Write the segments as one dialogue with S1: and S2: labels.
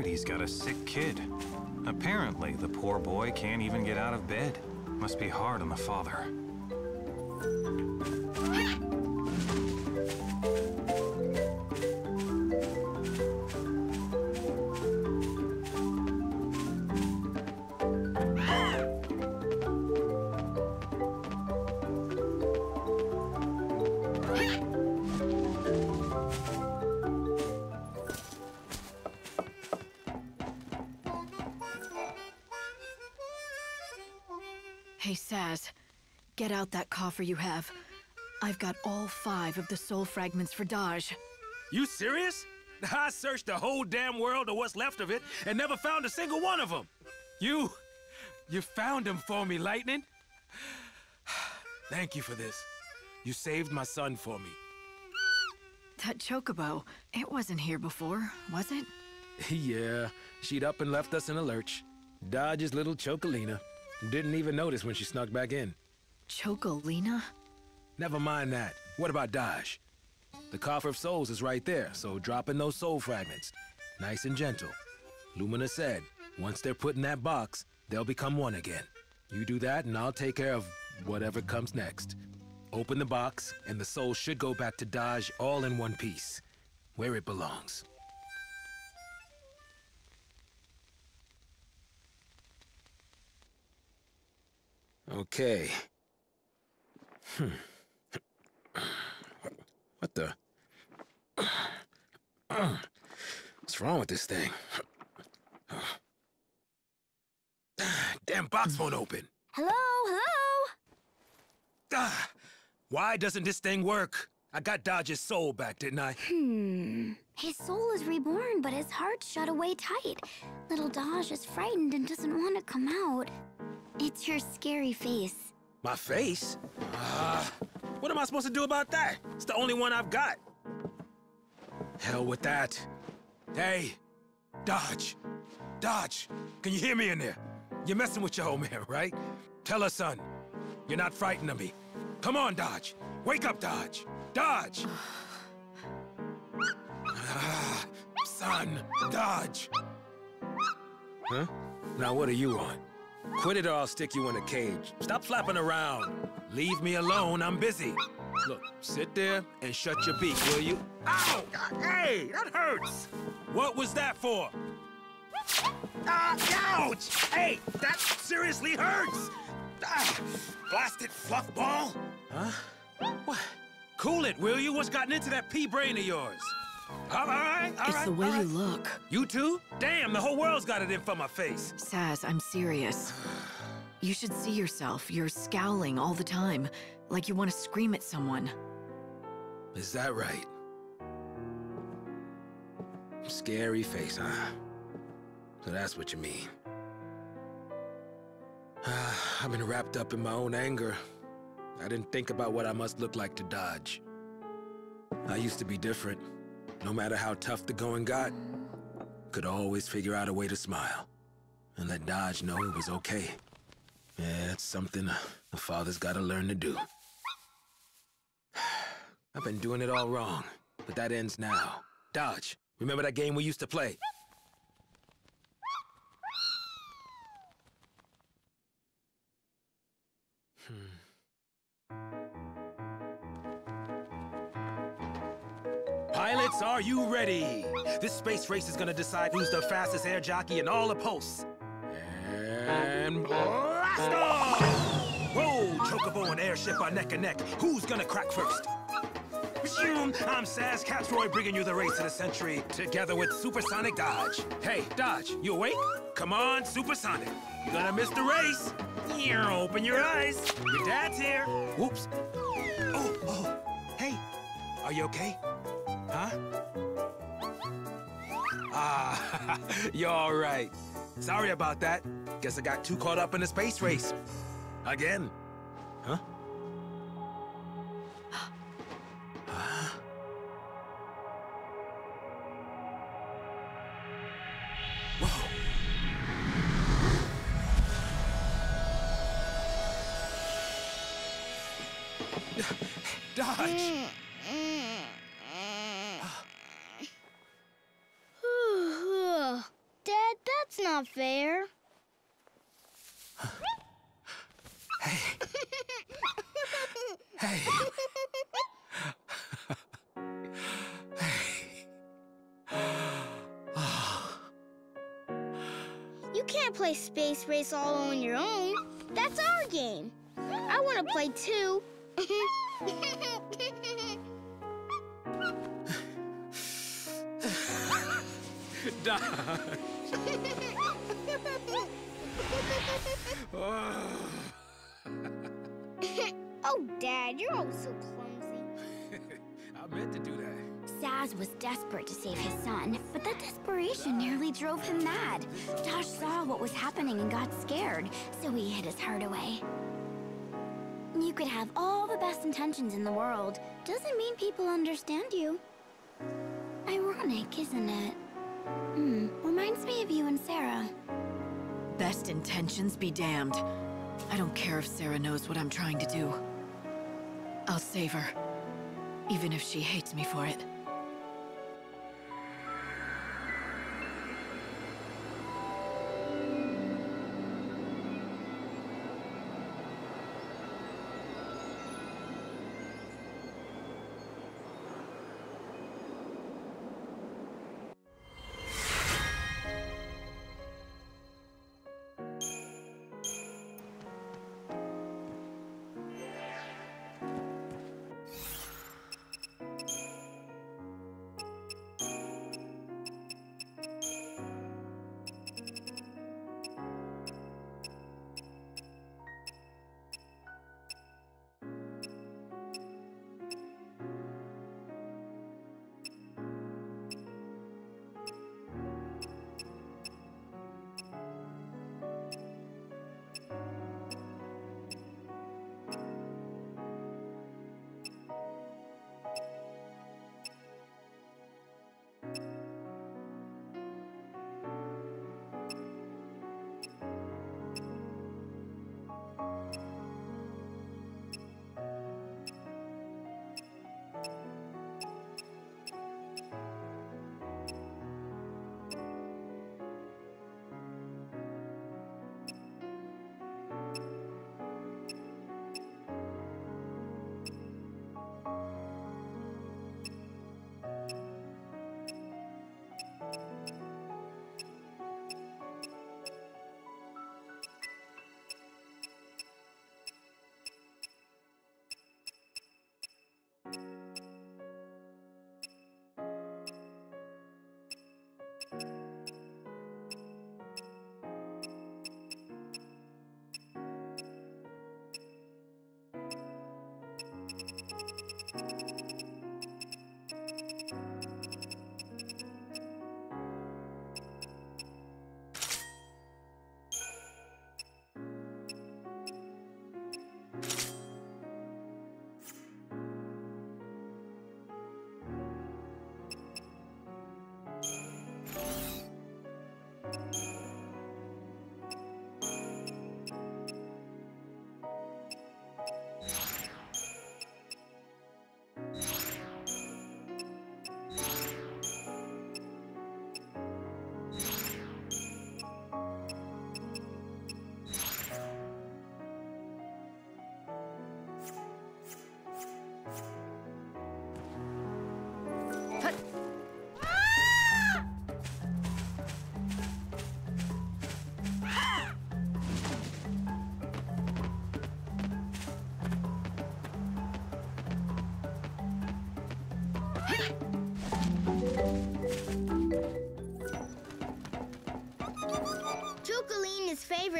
S1: heard he's got a sick kid. Apparently, the poor boy can't even get out of bed. Must be hard on the father.
S2: Get out that coffer you have. I've got all five of the soul fragments for Dajh.
S3: You serious? I searched the whole damn world or what's left of it and never found a single one of them. You... you found them for me, Lightning. Thank you for this. You saved my son for me.
S2: That chocobo, it wasn't here before, was it?
S3: yeah, she'd up and left us in a lurch. Dajh's little Chocolina. Didn't even notice when she snuck back in.
S2: Chocolina?
S3: Never mind that. What about Dajh? The Coffer of Souls is right there, so drop in those soul fragments. Nice and gentle. Lumina said, once they're put in that box, they'll become one again. You do that, and I'll take care of whatever comes next. Open the box, and the soul should go back to Dajh all in one piece, where it belongs. Okay. Hmm. What the? What's wrong with this thing? Damn box won't open.
S4: Hello, hello?
S3: Ah, why doesn't this thing work? I got Dajh's soul back, didn't I?
S4: Hmm. His soul is reborn, but his heart's shut away tight. Little Dajh is frightened and doesn't want to come out. It's your scary face.
S3: My face? Ah, what am I supposed to do about that? It's the only one I've got. Hell with that. Hey, Dajh. Dajh, can you hear me in there? You're messing with your old man, right? Tell her, son, you're not frightened of me. Come on, Dajh. Wake up, Dajh. Dajh! ah, son, Dajh. Huh? Now what do you want? Quit it or I'll stick you in a cage. Stop flapping around. Leave me alone, I'm busy. Look, sit there and shut your beak, will you? Ow! Hey, that hurts! What was that for? Ah, ouch! Hey, that seriously hurts! Ah, blasted fluff ball! Huh? What? Cool it, will you? What's gotten into that pea brain of yours? All right, all
S2: it's
S3: right,
S2: the way
S3: right.
S2: you look.
S3: You too? Damn, the whole world's got it in for my face.
S2: Sazh, I'm serious. You should see yourself. You're scowling all the time, like you want to scream at someone.
S3: Is that right? Scary face, huh? So that's what you mean. I've been wrapped up in my own anger. I didn't think about what I must look like to Dajh. I used to be different. No matter how tough the going got, could always figure out a way to smile. And let Dajh know it was okay. Yeah, it's something a father's gotta learn to do. I've been doing it all wrong, but that ends now. Dajh, remember that game we used to play? Hmm. Pilots, are you ready? This space race is gonna decide who's the fastest air jockey in all the posts. And blast off! Whoa, Chocobo and Airship are neck and neck. Who's gonna crack first? I'm Sazh Katzroy bringing you the race of the century, together with Supersonic Dajh. Hey, Dajh, you awake? Come on, Supersonic. You're gonna miss the race. Here, open your eyes. Your dad's here. Whoops. Oh, oh. Hey, are you okay? Huh? Ah, you're right. Sorry about that. Guess I got too caught up in the space race. Again. Huh? Whoa. Dajh!
S5: Not fair.
S3: Hey.
S5: You can't play Space Race all on your own. That's our game. I want to play too.
S3: Dajh.
S5: oh, Dad, you're always so clumsy.
S3: I meant to do that.
S6: Sazh was desperate to save his son, but that desperation nearly drove him mad. Josh saw what was happening and got scared, so he hid his heart away. You could have all the best intentions in the world. Doesn't mean people understand you. Ironic, isn't it? Hmm, reminds me of you and Serah.
S2: Best intentions be damned. I don't care if Serah knows what I'm trying to do. I'll save her. Even if she hates me for it.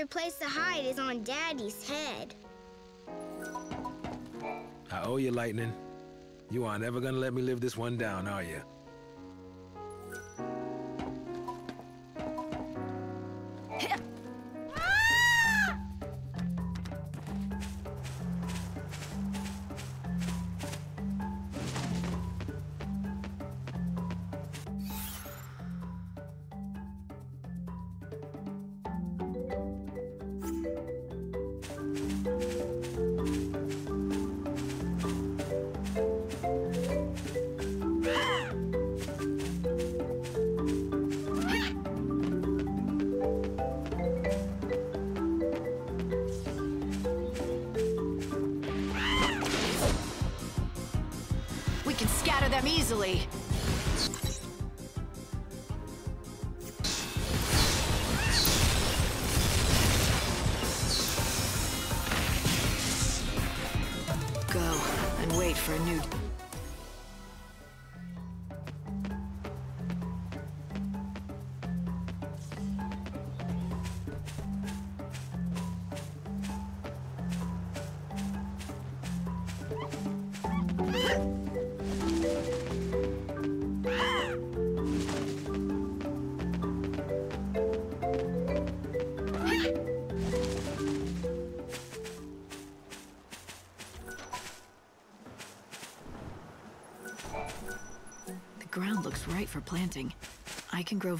S5: Chocolina's place to hide is on Daddy's head.
S3: I owe you, Lightning. You aren't ever gonna let me live this one down, are you?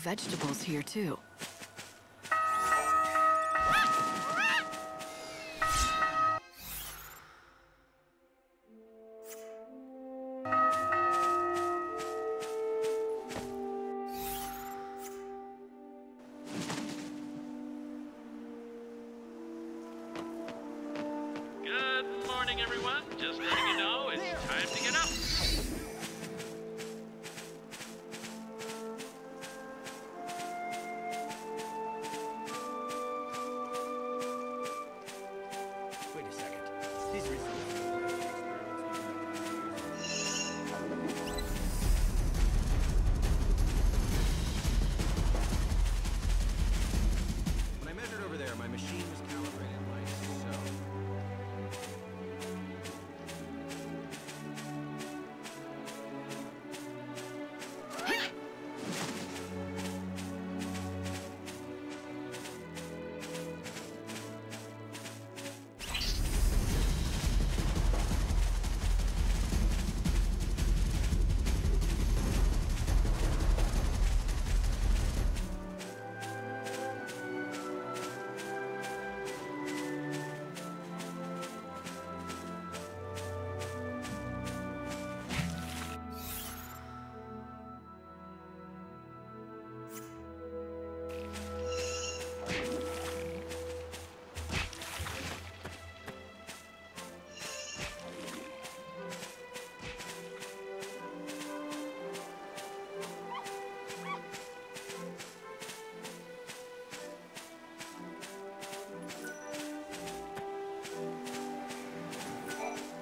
S2: vegetables here too.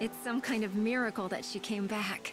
S7: It's
S8: some kind of miracle that she came back.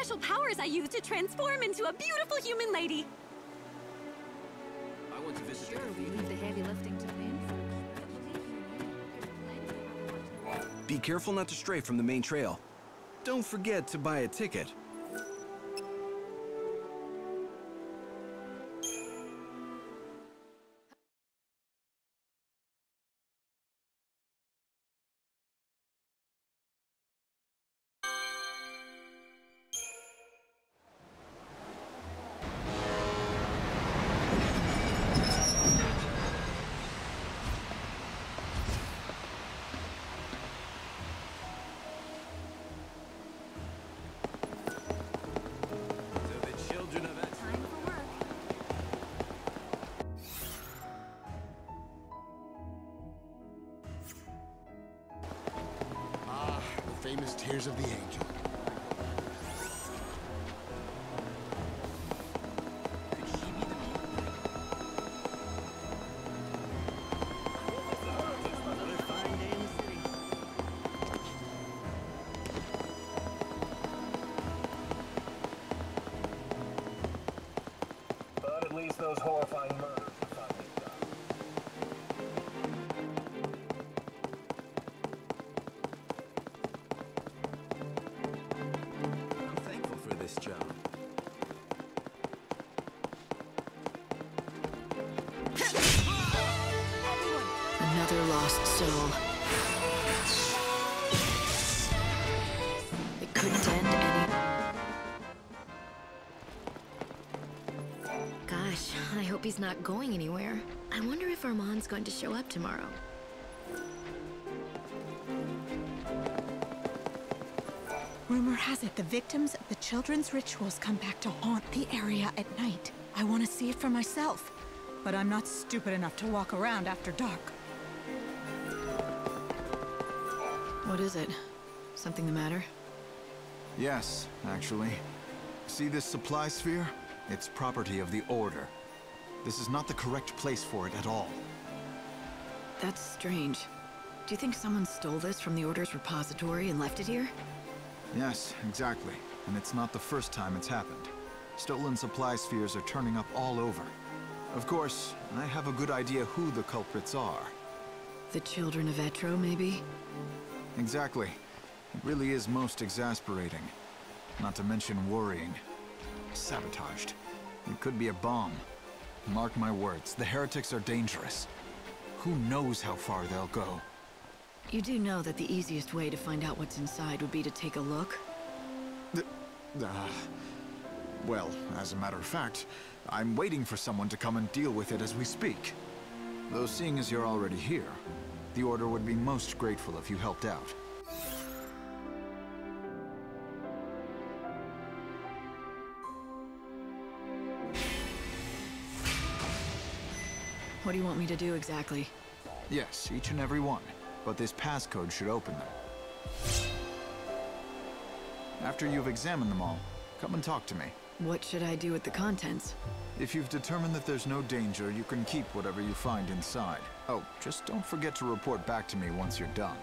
S8: special powers I use to transform into a beautiful human lady.
S9: I want to visit
S8: Sure, we leave the heavy lifting to the
S9: Be careful not to stray from the main trail. Don't forget to buy a ticket. Of
S10: the angel.
S2: I he's not going anywhere. I wonder if Armand's going to show up tomorrow.
S11: Rumor has it the victims of the children's rituals come back to haunt the area at night. I want to see it for myself, but I'm not stupid enough to walk around after dark.
S2: What is it? Something the matter?
S12: Yes, actually. See this supply sphere? It's property of the Order. This is not the correct place for it at all.
S2: That's strange. Do you think someone stole this from the Order's repository and left it here?
S12: Yes, exactly. And it's not the first time it's happened. Stolen supply spheres are turning up all over. Of course, I have a good idea who the culprits are.
S2: The children of Etro, maybe?
S12: Exactly. It really is most exasperating. Not to mention worrying. Sabotaged. It could be a bomb. Mark my words, the heretics are dangerous. Who knows how far they'll go?
S2: You do know that the easiest way to find out what's inside would be to take a look?
S12: Uh, well, as a matter of fact, I'm waiting for someone to come and deal with it as we speak. Though seeing as you're already here, the Order would be most grateful if you helped out.
S2: What do you want me to do exactly?
S12: Yes, each and every one. But this passcode should open them. After you've examined them all, come and talk to me.
S2: What should I do with the contents?
S12: If you've determined that there's no danger, you can keep whatever you find inside. Oh, just don't forget to report back to me once you're done.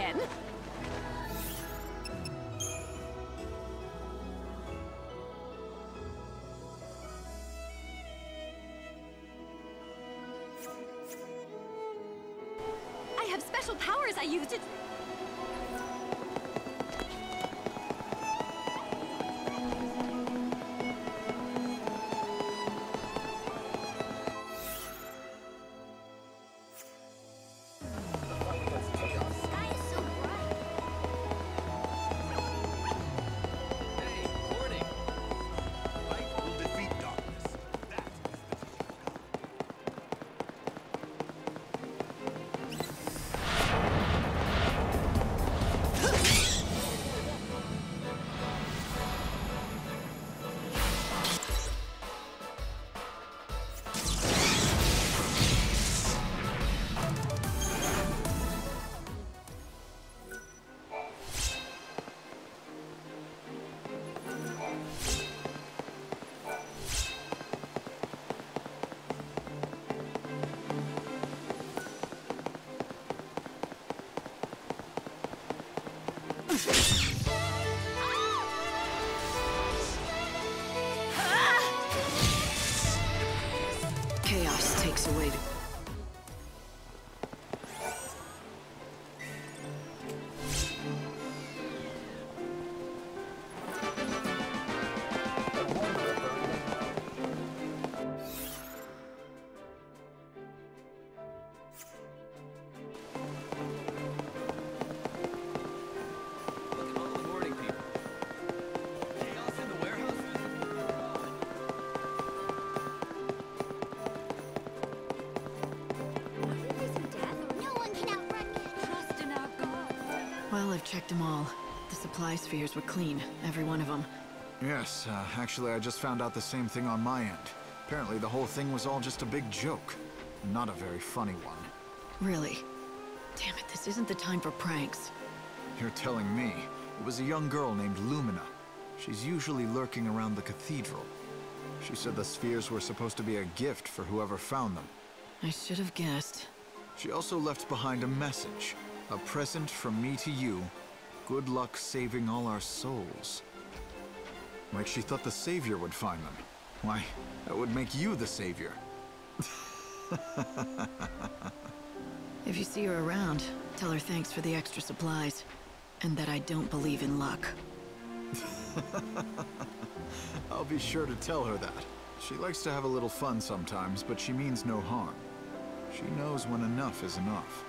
S8: Again. I have special powers I use to...
S2: them all. The supply spheres were clean, every one of them.
S12: Yes, uh, actually, I just found out the same thing on my end. Apparently, the whole thing was all just a big joke. Not a very funny one.
S2: Really? Damn it, this isn't the time for pranks.
S12: You're telling me. It was a young girl named Lumina. She's usually lurking around the cathedral. She said the spheres were supposed to be a gift for whoever found them.
S2: I should have guessed.
S12: She also left behind a message. A present from me to you. Good luck saving all our souls. Like she thought the Savior would find them. Why, that would make you the Savior.
S2: If you see her around, tell her thanks for the extra supplies. And that I don't believe in luck.
S12: I'll be sure to tell her that. She likes to have a little fun sometimes, but she means no harm. She knows when enough is enough.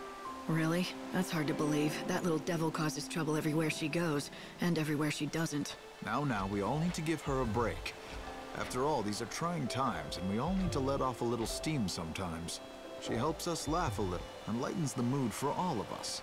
S2: Really? That's hard to believe. That little devil causes trouble everywhere she goes, and everywhere she doesn't.
S12: Now, now, we all need to give her a break. After all, these are trying times, and we all need to let off a little steam sometimes. She helps us laugh a little, and lightens the mood for all of us.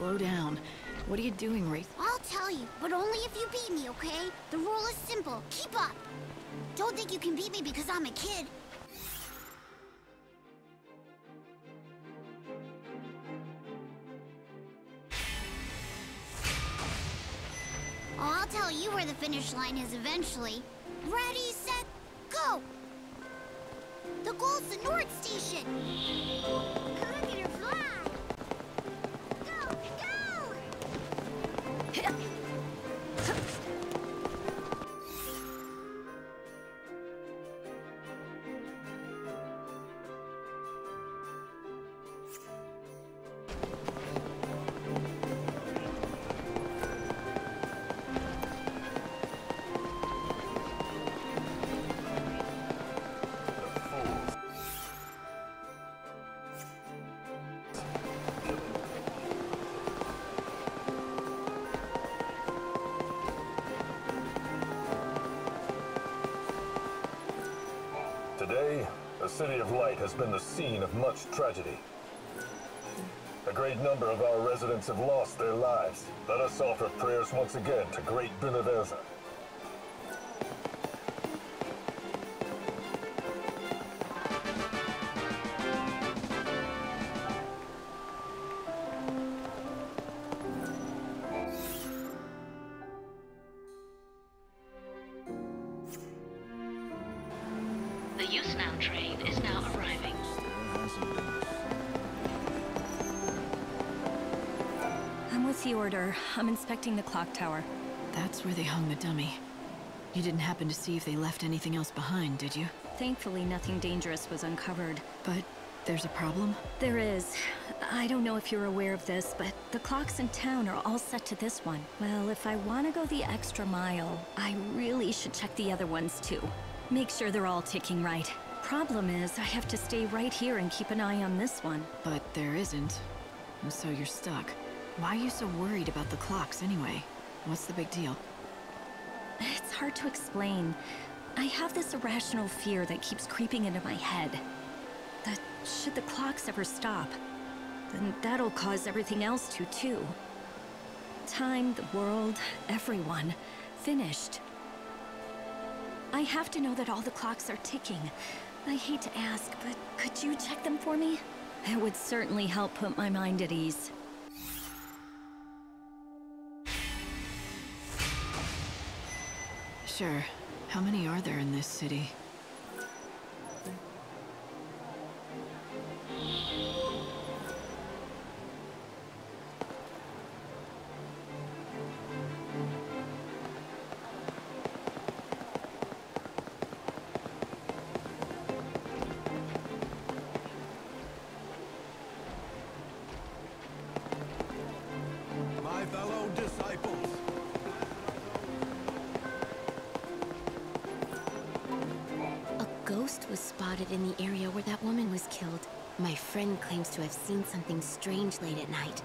S2: Slow down. What are you doing, Wraith?
S4: I'll tell you, but only if you beat me, okay? The rule is simple. Keep up. Don't think you can beat me because I'm a kid. I'll tell you where the finish line is eventually. Ready, set, go! The goal's the North Station!
S13: Yeah. City of Light has been the scene of much tragedy. A great number of our residents have lost their lives. Let us offer prayers once again to Great
S14: Bhunivelze.
S15: I'm order. I'm inspecting the clock tower.
S2: That's where they hung the dummy. You didn't happen to see if they left anything else behind, did you?
S15: Thankfully, nothing dangerous was uncovered.
S2: But there's a problem?
S15: There is. I don't know if you're aware of this, but the clocks in town are all set to this one. Well, if I want to go the extra mile, I really should check the other ones too. Make sure they're all ticking right. Problem is, I have to stay right here and keep an eye on this one.
S2: But there isn't. And so you're stuck. Why are you so worried about the clocks anyway? What's the big deal?
S15: It's hard to explain. I have this irrational fear that keeps creeping into my head. That should the clocks ever stop, then that'll cause everything else to too. Time, the world, everyone. Finished. I have to know that all the clocks are ticking. I hate to ask, but could you check them for me? It would certainly help put my mind at ease.
S2: Sure. How many are there in this city?
S16: Have seen something strange late at night.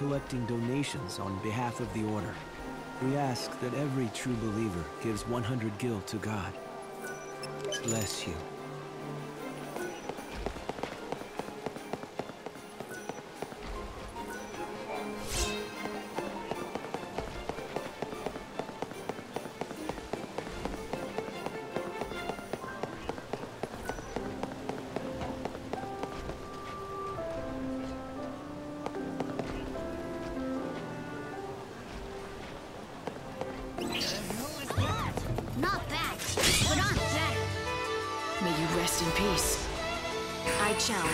S17: Collecting donations on behalf of the Order. We ask that every true believer gives 100 gil to God. Bless you.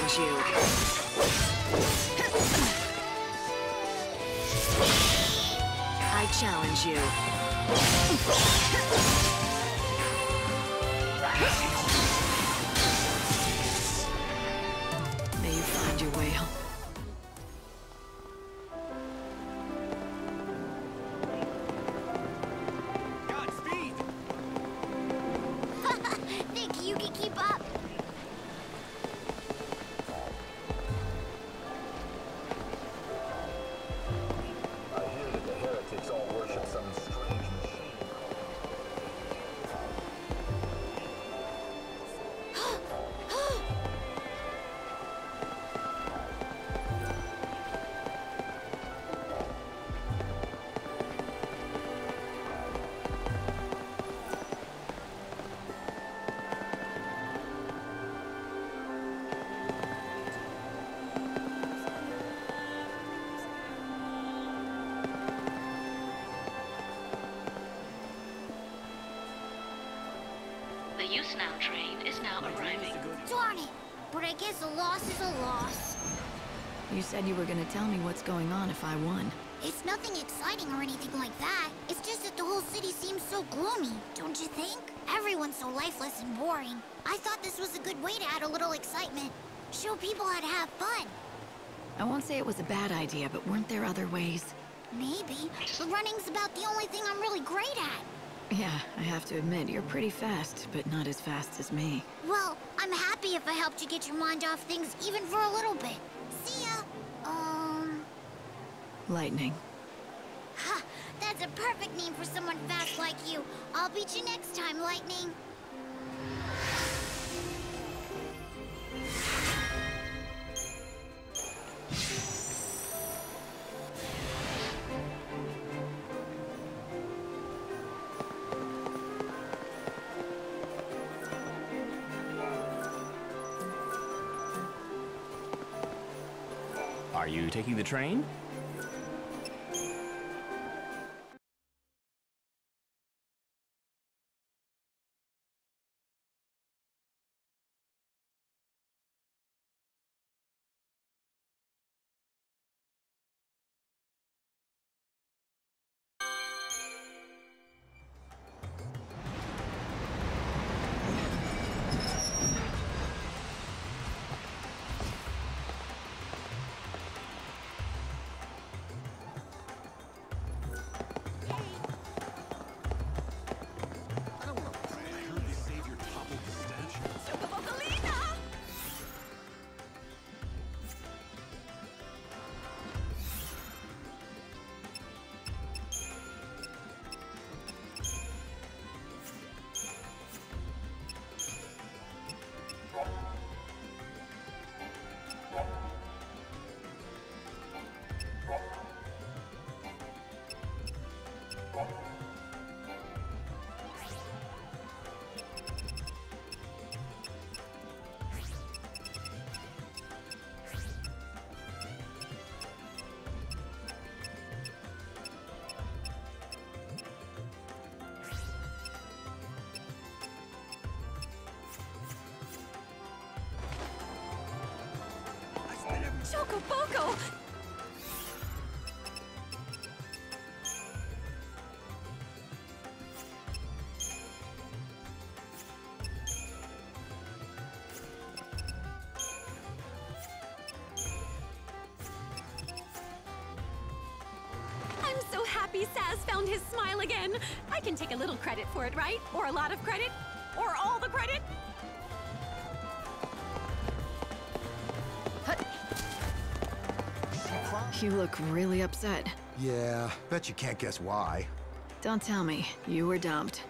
S2: I challenge you. I challenge you.
S13: The
S14: Yusnaan train is now arriving.
S4: Darn it! But I guess a loss is a loss.
S2: You said you were gonna tell me what's going on if I won.
S4: It's nothing exciting or anything like that. It's just that the whole city seems so gloomy, don't you think? Everyone's so lifeless and boring. I thought this was a good way to add a little excitement. Show people how to have fun.
S2: I won't say it was a bad idea, but weren't there other ways?
S4: Maybe. But running's about the only thing I'm really great at.
S2: Yeah, I have to admit, you're pretty fast, but not as fast as me.
S4: Well, I'm happy if I helped you get your mind off things, even for a little bit. See ya! Um...
S2: Lightning.
S4: Ha! That's a perfect name for someone fast like you. I'll beat you next time, Lightning.
S18: Taking the train?
S8: Chocoboco! I'm so happy Sazh found his smile again. I can take a little credit for it, right? Or a lot of credit? Or all the credit?
S2: You look really upset.
S19: Yeah, bet you can't guess why.
S2: Don't tell me. You were dumped.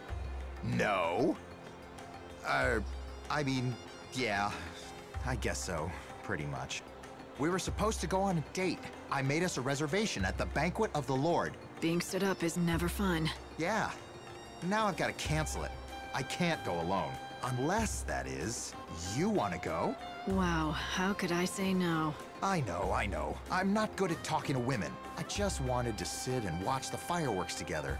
S19: No. Uh, I mean, yeah, I guess so, pretty much. We were supposed to go on a date. I made us a reservation at the Banquet of the Lord.
S2: Being stood up is never fun.
S19: Yeah. Now I've got to cancel it. I can't go alone. Unless, that is, you want to go?
S2: Wow, how could I say no?
S19: I know, I know. I'm not good at talking to women. I just wanted to sit and watch the fireworks together.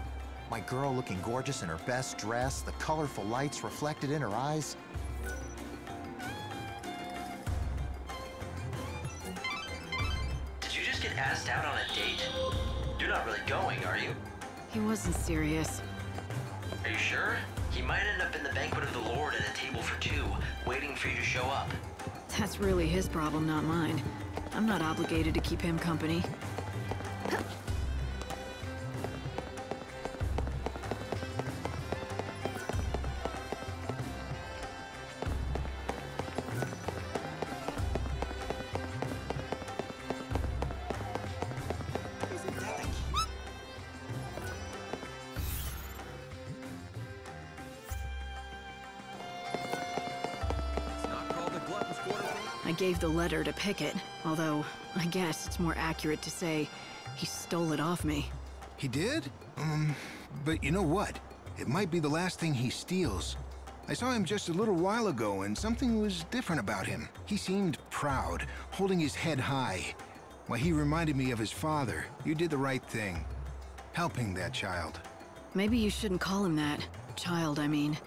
S19: My girl looking gorgeous in her best dress, the colorful lights reflected in her eyes.
S20: Did you just get asked out on a date? You're not really going, are you?
S2: He wasn't serious.
S20: Are you sure? He might end up in the banquet of the Lord at a table for two, waiting for you to show up.
S2: That's really his problem, not mine. I'm not obligated to keep him company. I gave the letter to Pickett, although I guess it's more accurate to say he stole it off me.
S21: He did? Um, but you know what? It might be the last thing he steals. I saw him just a little while ago, and something was different about him. He seemed proud, holding his head high. Why, he reminded me of his father. You did the right thing. Helping that child.
S2: Maybe you shouldn't call him that. Child, I mean.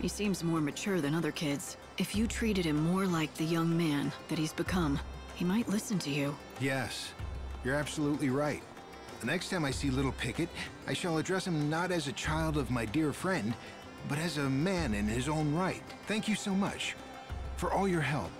S2: He seems more mature than other kids. If you treated him more like the young man that he's become, he might listen to you.
S21: Yes, you're absolutely right. The next time I see little Pickett, I shall address him not as a child of my dear friend, but as a man in his own right. Thank you so much for all your help.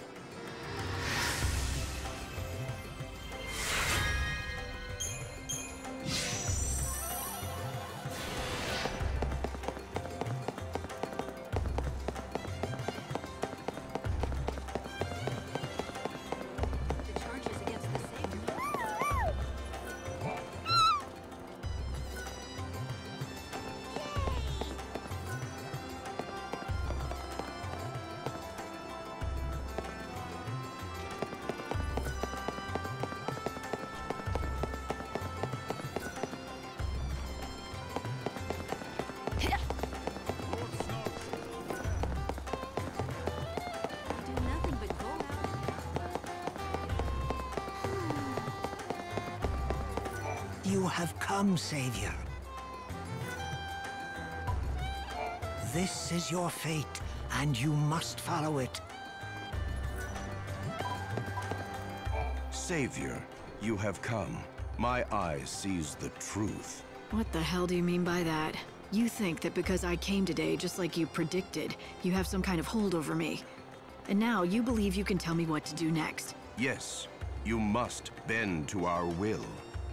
S22: Come, Savior. This is your fate, and you must follow it.
S23: Savior, you have come. My eye sees the truth.
S2: What the hell do you mean by that? You think that because I came today, just like you predicted, you have some kind of hold over me. And now you believe you can tell me what to do next.
S23: Yes, you must bend to our will.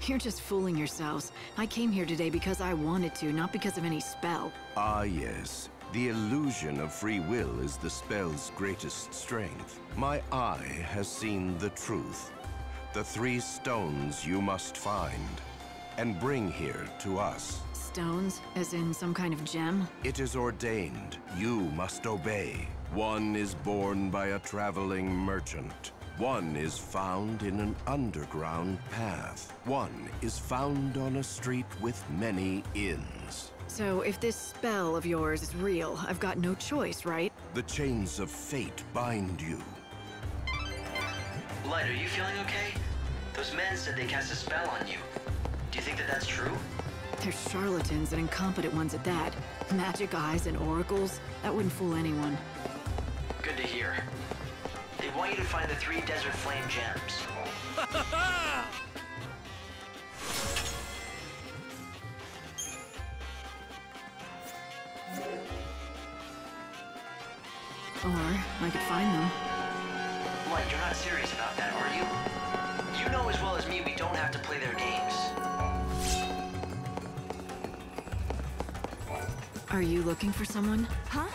S2: You're just fooling yourselves. I came here today because I wanted to, not because of any spell.
S23: Ah, yes. The illusion of free will is the spell's greatest strength. My eye has seen the truth. The three stones you must find and bring here to us.
S2: Stones? As in some kind of gem?
S23: It is ordained. You must obey. One is born by a traveling merchant. One is found in an underground path. One is found on a street with many inns.
S2: So if this spell of yours is real, I've got no choice, right?
S23: The chains of fate bind you.
S20: Light, are you feeling okay? Those men said they cast a spell on you. Do you think that that's true?
S2: They're charlatans and incompetent ones at that. Magic eyes and oracles? That wouldn't fool anyone.
S20: Good to hear. They want you to find the three Desert Flame gems.
S2: Or I could find them.
S20: Light, you're not serious about that, are you? You know as well as me we don't have to play their games.
S2: Are you looking for someone?
S15: Huh?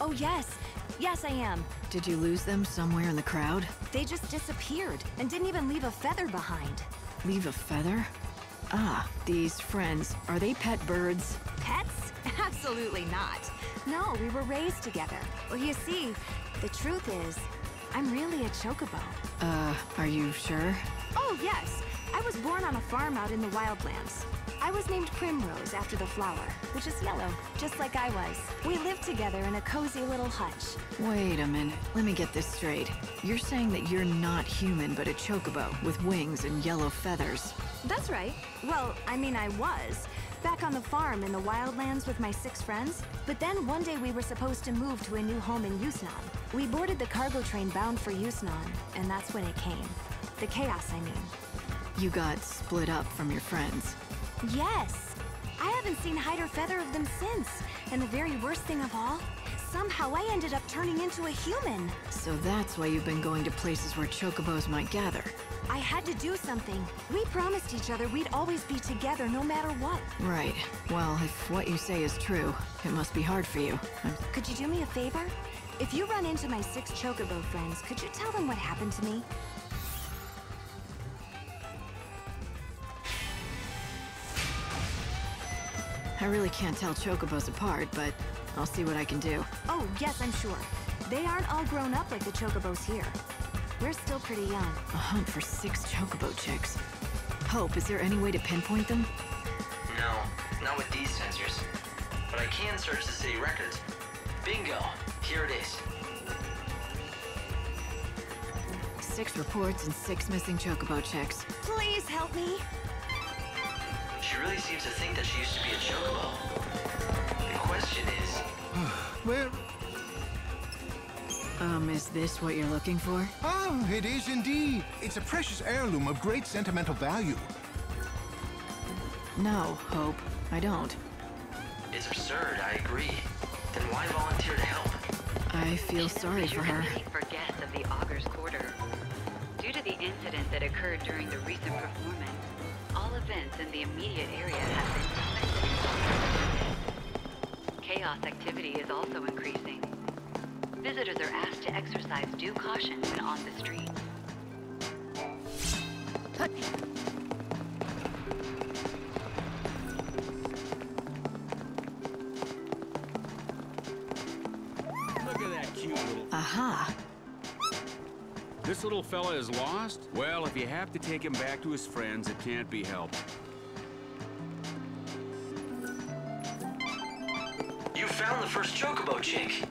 S15: Oh, yes. Yes, I am.
S2: Did you lose them somewhere in the crowd?
S15: They just disappeared and didn't even leave a feather behind.
S2: Leave a feather? Ah, these friends. Are they pet birds?
S15: Pets? Absolutely not. No, we were raised together. Well, you see, the truth is, I'm really a chocobo.
S2: Uh, are you sure?
S15: Oh, yes. I was born on a farm out in the wildlands. I was named Primrose after the flower, which is yellow, just like I was. We lived together in a cozy little hutch.
S2: Wait a minute. Let me get this straight. You're saying that you're not human, but a chocobo with wings and yellow feathers.
S15: That's right. Well, I mean, I was. Back on the farm in the wildlands with my six friends. But then one day we were supposed to move to a new home in Yusnaan. We boarded the cargo train bound for Yusnaan, and that's when it came. The chaos, I mean.
S2: You got split up from your friends.
S15: Yes! I haven't seen hide or feather of them since. And the very worst thing of all, somehow I ended up turning into a human.
S2: So that's why you've been going to places where chocobos might gather.
S15: I had to do something. We promised each other we'd always be together no matter what.
S2: Right. Well, if what you say is true, it must be hard for you. I'm...
S15: Could you do me a favor? If you run into my six chocobo friends, could you tell them what happened to me?
S2: I really can't tell chocobos apart, but I'll see what I can do.
S15: Oh, yes, I'm sure. They aren't all grown up like the chocobos here. We're still pretty young.
S2: A hunt for six chocobo chicks. Hope, is there any way to pinpoint them?
S20: No, not with these sensors. But I can search the city records. Bingo! Here it is.
S2: Six reports and six missing chocobo chicks.
S15: Please help me.
S20: She really seems to think that she used to be a chocobo. The question is...
S24: Where?
S2: Um, is this what you're looking for?
S24: Oh, it is indeed. It's a precious heirloom of great sentimental value.
S2: No, Hope. I don't.
S20: It's absurd, I agree. Then why volunteer to help?
S2: I feel sorry for her.
S25: for guests of the Augur's Quarter. Due to the incident that occurred during the recent performance, all events in the immediate area have been suspended. Chaos activity is also increasing. Visitors are asked to exercise due caution when on the streets.
S26: This little fella is lost? Well, if you have to take him back to his friends, it can't be helped.
S20: You found the first chocobo chick.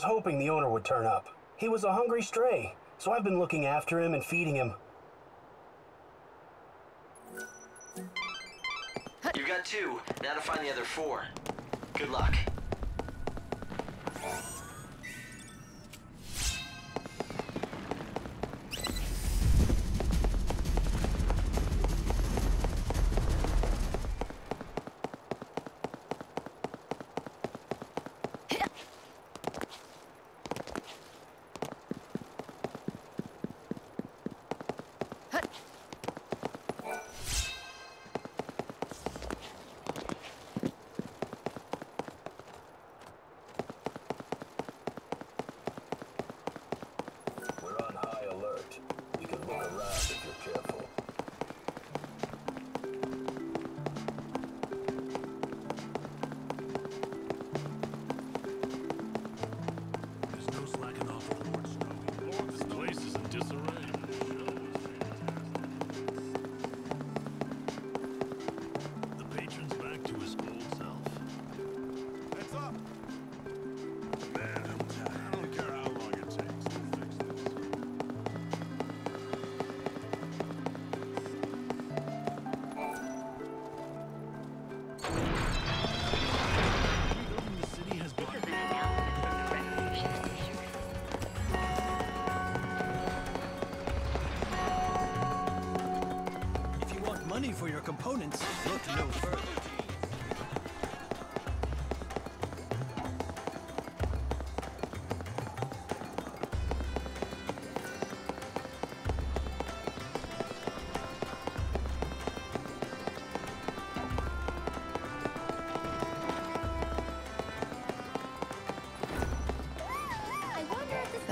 S27: Was hoping the owner would turn up. He was a hungry stray, so I've been looking after him and feeding him.
S18: You've got two. Now to find the other four. Good luck.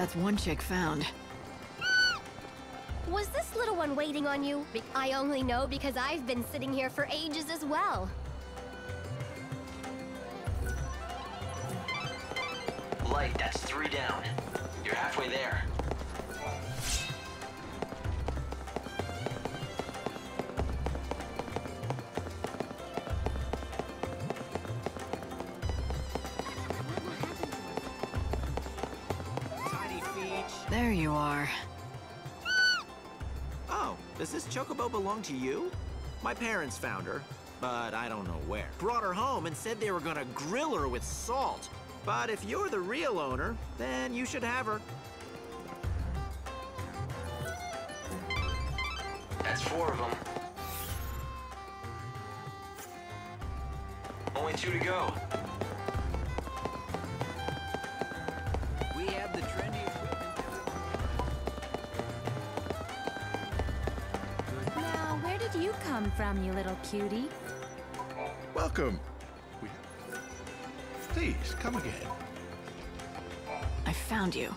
S2: That's one chick found.
S28: Was this little one waiting on you? I only know because I've been sitting here for ages as well.
S29: Belong to you? My parents found her, but I don't know where. Brought her home and said they were gonna grill her with salt. But if you're the real owner, then you should have her.
S8: Cutie?
S23: Welcome. We... Please, come again.
S2: I found you.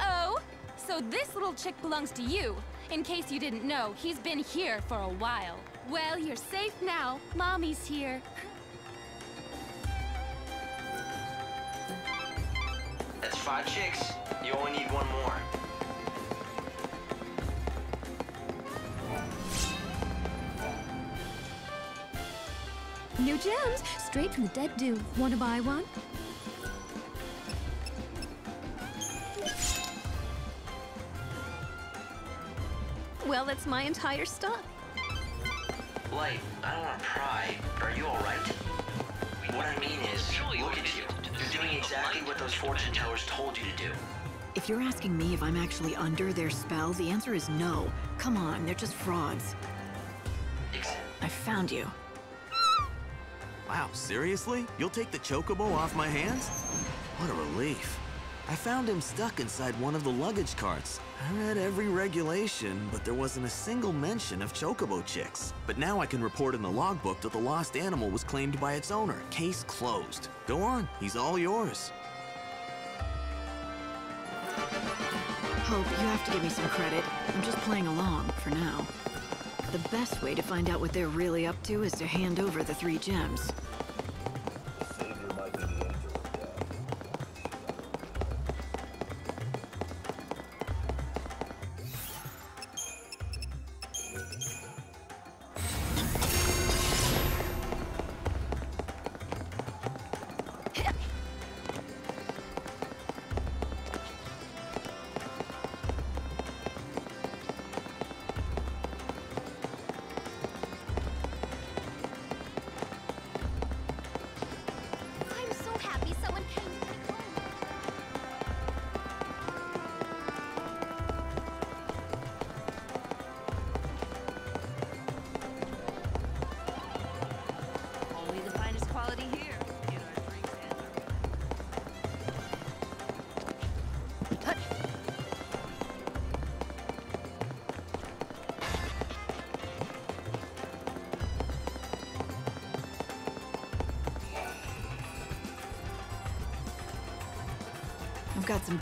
S8: Oh, so this little chick belongs to you. In case you didn't know, he's been here for a while. Well, you're safe now. Mommy's here.
S18: That's five chicks. You only need one more.
S8: Gems, straight from the Dead Dunes. Want to buy one? Well, that's my entire stock.
S18: Light, I don't want to pry, are you alright? What I mean is, look at you. You're doing exactly what those fortune tellers told you to do.
S2: If you're asking me if I'm actually under their spell, the answer is no. Come on, they're just frauds. I found you.
S29: Wow, seriously? You'll take the chocobo off my hands? What a relief. I found him stuck inside one of the luggage carts. I read every regulation, but there wasn't a single mention of chocobo chicks. But now I can report in the logbook that the lost animal was claimed by its owner. Case closed. Go on, he's all yours.
S2: Hope, you have to give me some credit. I'm just playing along, for now. The best way to find out what they're really up to is to hand over the three gems.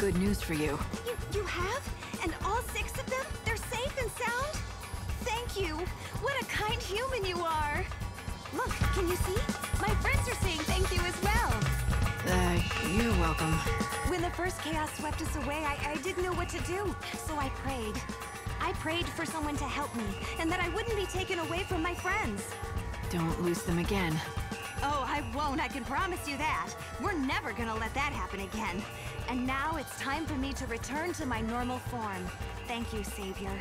S2: Good news for you.
S8: You, you have? And all six of them? They're safe and sound? Thank you. What a kind human you are. Look, can you see? My friends are saying thank you as well.
S2: Uh, you're welcome.
S8: When the first chaos swept us away, I, I didn't know what to do, so I prayed. I prayed for someone to help me, and that I wouldn't be taken away from my friends.
S2: Don't lose them again.
S8: Oh, I won't, I can promise you that. We're never gonna let that happen again. And now it's time for me to return to my normal form. Thank you, Savior.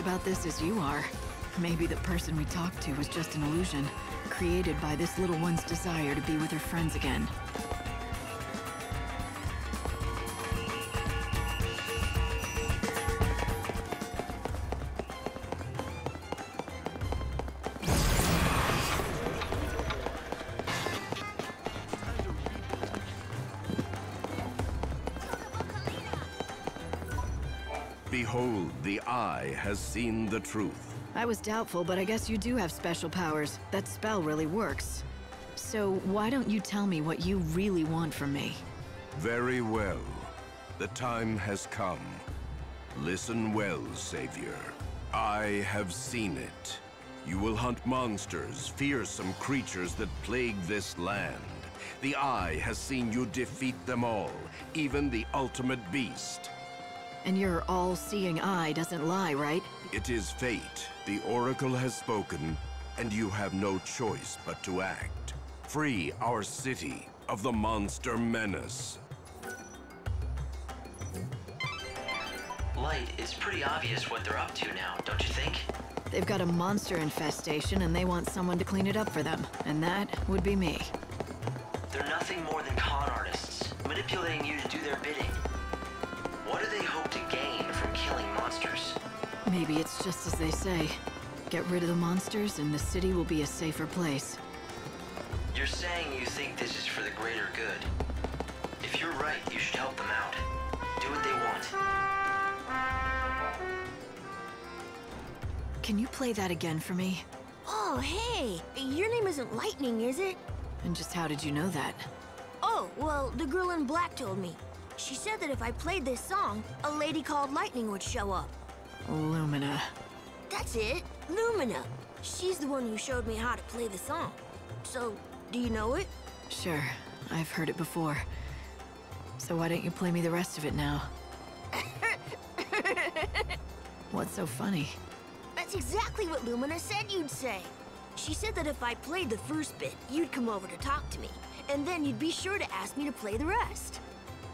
S2: About this as you are. Maybe the person we talked to was just an illusion, created by this little one's desire to be with her friends again.
S23: Has seen the truth.
S2: I was doubtful, but I guess you do have special powers. That spell really works. So why don't you tell me what you really want from me?
S23: Very well. The time has come. Listen well, Savior. I have seen it. You will hunt monsters, fearsome creatures that plague this land. The Eye has seen you defeat them all, even the ultimate beast.
S2: And your all-seeing eye doesn't lie, right?
S23: It is fate. The Oracle has spoken, and you have no choice but to act. Free our city of the monster menace.
S20: Light, it's pretty obvious what they're up to now, don't you think?
S2: They've got a monster infestation and they want someone to clean it up for them. And that would be me.
S20: They're nothing more than con artists, manipulating you to do their bidding. What do they hope to gain from killing monsters?
S2: Maybe it's just as they say. Get rid of the monsters and the city will be a safer place.
S20: You're saying you think this is for the greater good. If you're right, you should help them out. Do what they want.
S2: Can you play that again for me?
S16: Oh, hey! Your name isn't Lightning, is it?
S2: And just how did you know that?
S16: Oh, well, the girl in black told me. She said that if I played this song, a lady called Lightning would show up.
S2: Lumina.
S16: That's it, Lumina. She's the one who showed me how to play the song. So, do you know it?
S2: Sure, I've heard it before. So why don't you play me the rest of it now? What's so funny?
S16: That's exactly what Lumina said you'd say. She said that if I played the first bit, you'd come over to talk to me, and then you'd be sure to ask me to play the rest.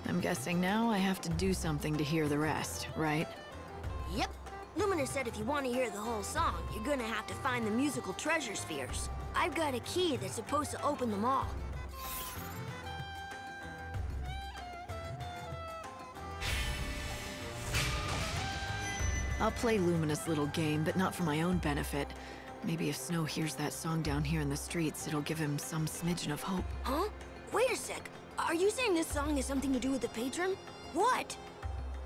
S2: I'm guessing now I have to do something to hear the rest, right?
S16: Yep. Lumina said if you want to hear the whole song, you're gonna have to find the musical treasure spheres. I've got a key that's supposed to open them all.
S2: I'll play Lumina's little game, but not for my own benefit. Maybe if Snow hears that song down here in the streets, it'll give him some smidgen of hope.
S16: Huh? Wait a sec. Are you saying this song has something to do with the patron? What?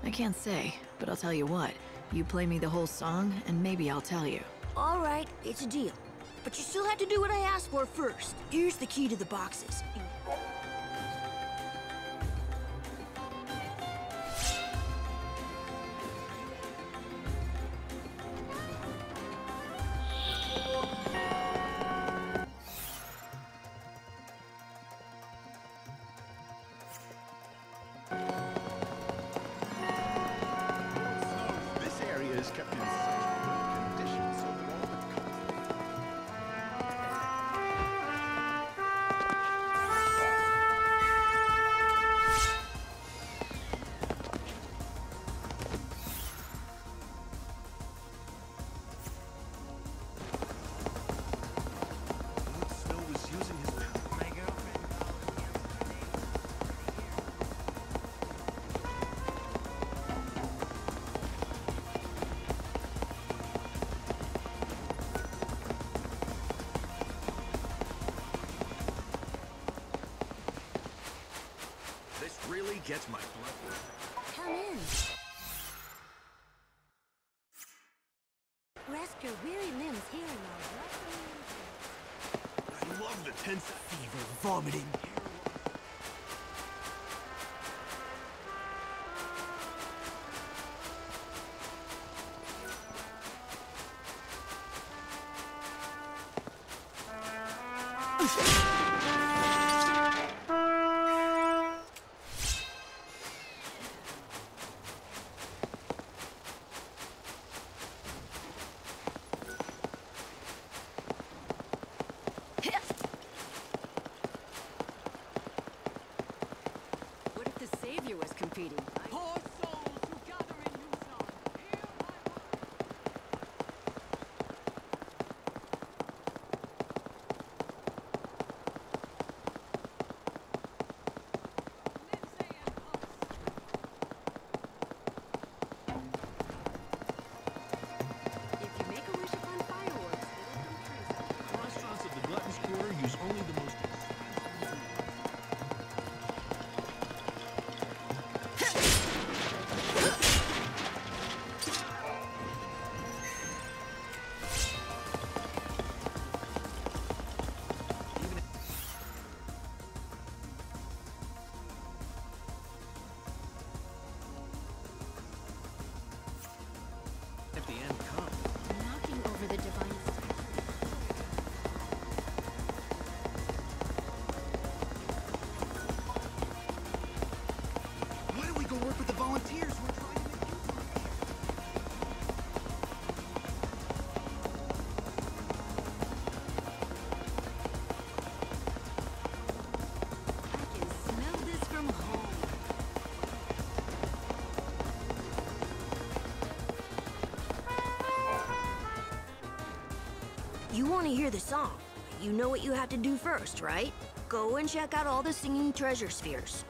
S2: I can't say, but I'll tell you what. You play me the whole song, and maybe I'll tell you.
S16: All right, it's a deal. But you still have to do what I asked for first. Here's the key to the boxes.
S18: Intense fever, vomiting.
S16: Want to hear the song. You know what you have to do first, right? Go and check out all the singing treasure spheres.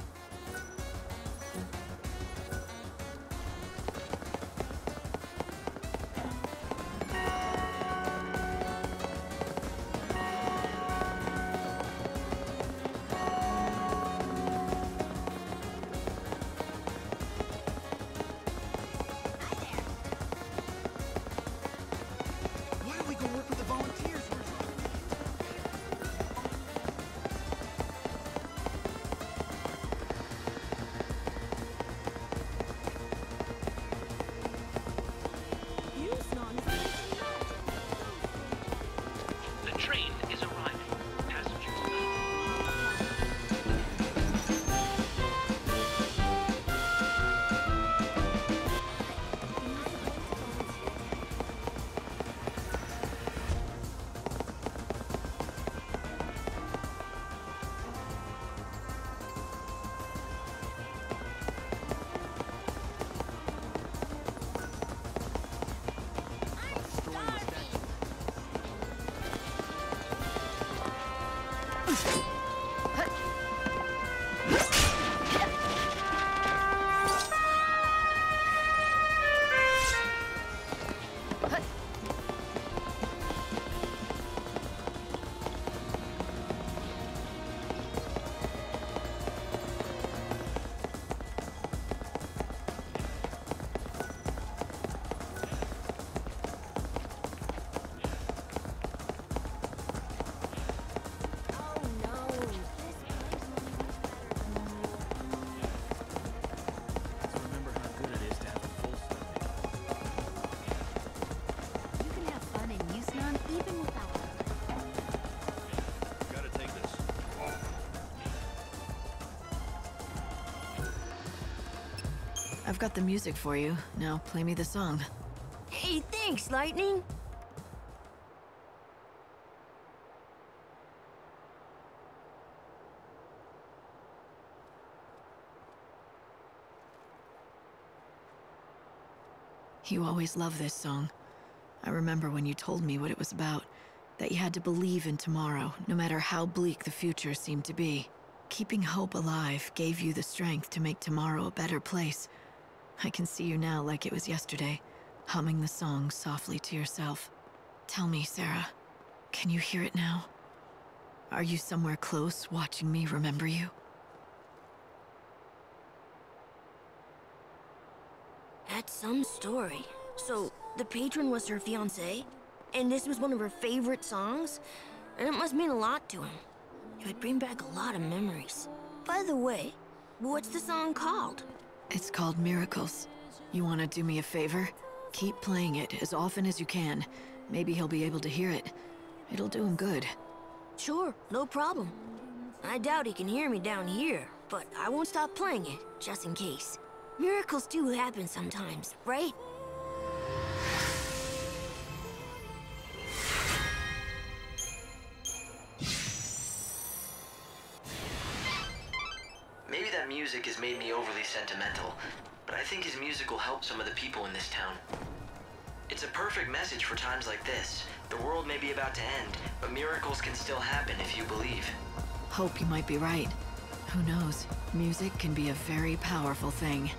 S2: I've got the music for you. Now play me the song.
S16: Hey, thanks, Lightning.
S2: You always loved this song. I remember when you told me what it was about. That you had to believe in tomorrow, no matter how bleak the future seemed to be. Keeping hope alive gave you the strength to make tomorrow a better place. I can see you now like it was yesterday, humming the song softly to yourself. Tell me, Sarah, can you hear it now? Are you somewhere close watching me remember you?
S16: That's some story. So, the patron was her fiance? And this was one of her favorite songs? And it must mean a lot to him. It would bring back a lot of memories. By the way, what's the song called?
S2: It's called Miracles. You want to do me a favor? Keep playing it as often as you can. Maybe he'll be able to hear it. It'll do him good.
S16: Sure, no problem. I doubt he can hear me down here, but I won't stop playing it, just in case. Miracles do happen sometimes, right?
S20: Music has made me overly sentimental, but I think his music will help some of the people in this town. It's a perfect message for times like this. The world may be about to end, but miracles can still happen if you believe.
S2: Hope you might be right. Who knows? Music can be a very powerful thing.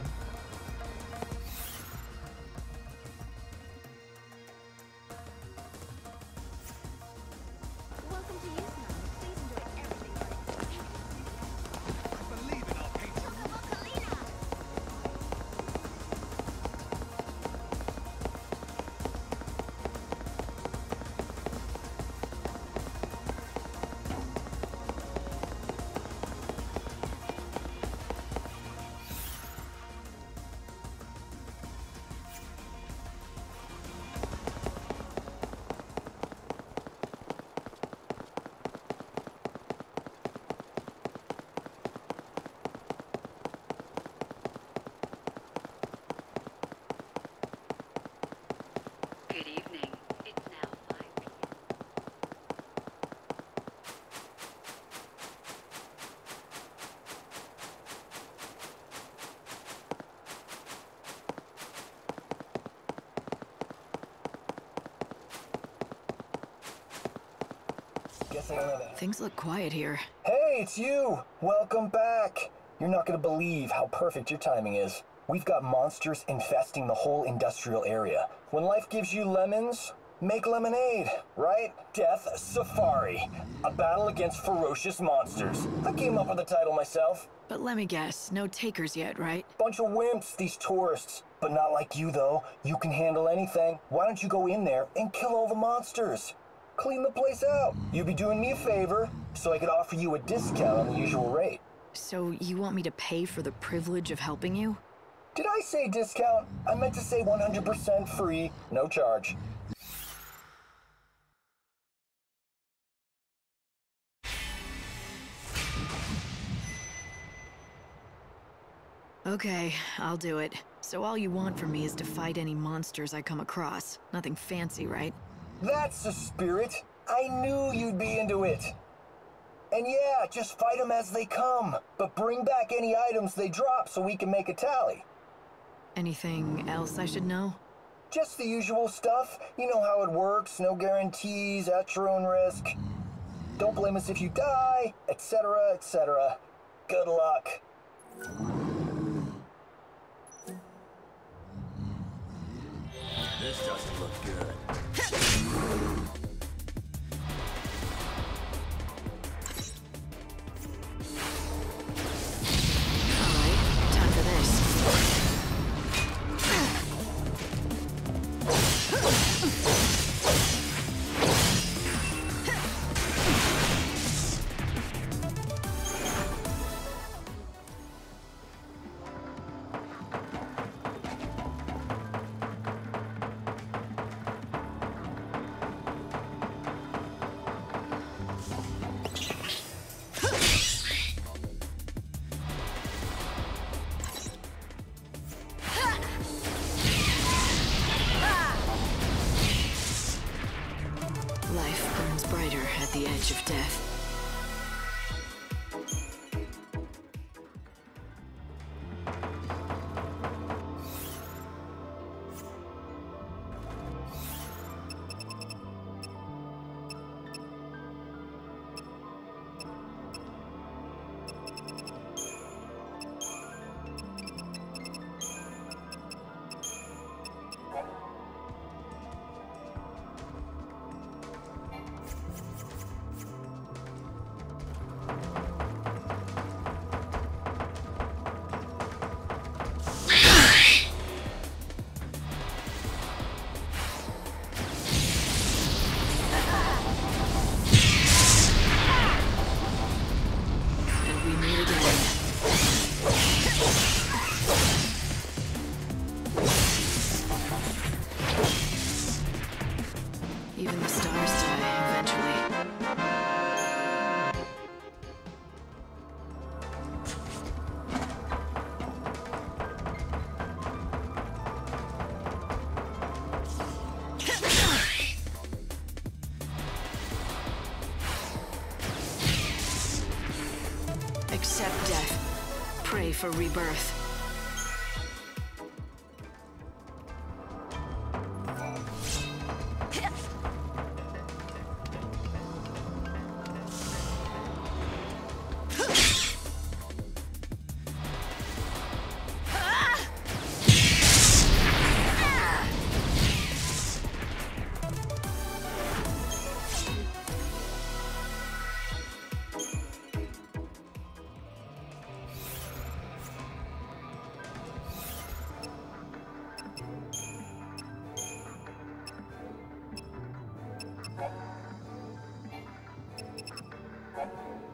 S2: Things look quiet here.
S27: Hey, it's you! Welcome back! You're not gonna believe how perfect your timing is. We've got monsters infesting the whole industrial area. When life gives you lemons, make lemonade, right? Death Safari. A battle against ferocious monsters. I came up with the title myself.
S2: But let me guess, no takers yet, right?
S27: Bunch of wimps, these tourists. But not like you, though. You can handle anything. Why don't you go in there and kill all the monsters? Clean the place out. You'd be doing me a favor, so I could offer you a discount on the usual rate.
S2: So you want me to pay for the privilege of helping you?
S27: Did I say discount? I meant to say 100% free, no charge.
S2: Okay, I'll do it. So all you want from me is to fight any monsters I come across. Nothing fancy, right?
S27: That's the spirit. I knew you'd be into it. And yeah, just fight them as they come, but bring back any items they drop so we can make a tally.
S2: Anything else I should know?
S27: Just the usual stuff. You know how it works, no guarantees, at your own risk. Don't blame us if you die, etc., etc. Good luck.
S18: This doesn't look good.
S2: For rebirth. Thank you.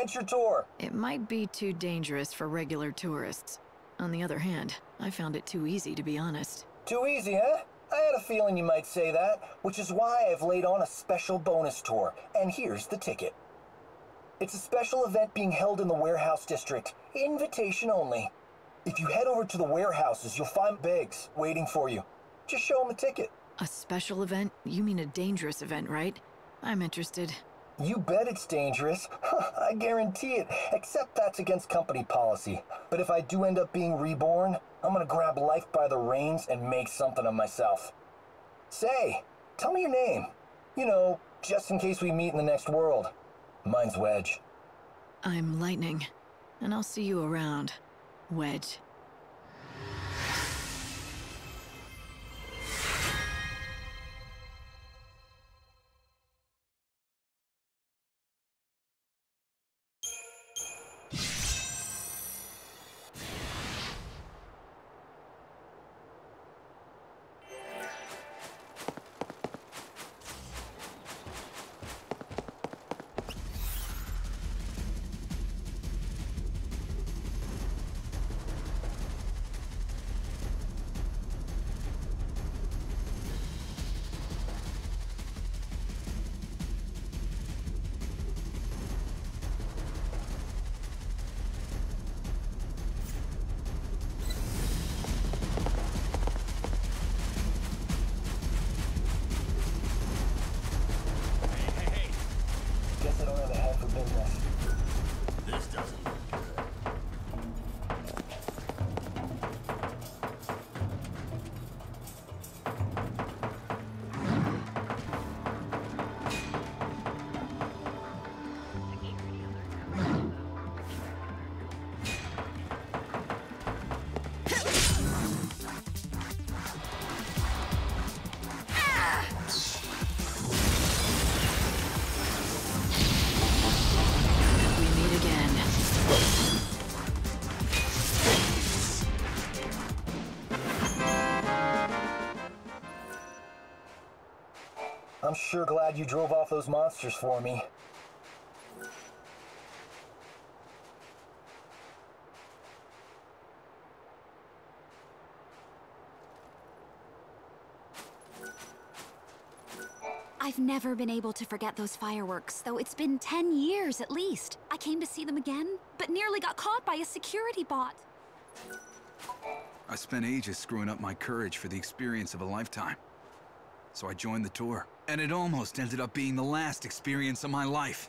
S27: Adventure tour?
S2: It might be too dangerous for regular tourists. On the other hand, I found it too easy to be honest.
S27: Too easy, huh? I had a feeling you might say that, which is why I've laid on a special bonus tour. And here's the ticket. It's a special event being held in the warehouse district. Invitation only. If you head over to the warehouses, you'll find Biggs waiting for you. Just show him a ticket.
S2: A special event? You mean a dangerous event, right? I'm interested.
S27: You bet it's dangerous. I guarantee it. Except that's against company policy. But if I do end up being reborn, I'm gonna grab life by the reins and make something of myself. Say, tell me your name. You know, just in case we meet in the next world. Mine's Wedge.
S2: I'm Lightning, and I'll see you around, Wedge.
S27: sure glad you drove off those monsters for me.
S8: I've never been able to forget those fireworks, though it's been 10 years at least. I came to see them again, but nearly got caught by a security bot.
S27: I spent ages screwing up my courage for the experience of a lifetime. So I joined the tour and it almost ended up being the last experience of my life.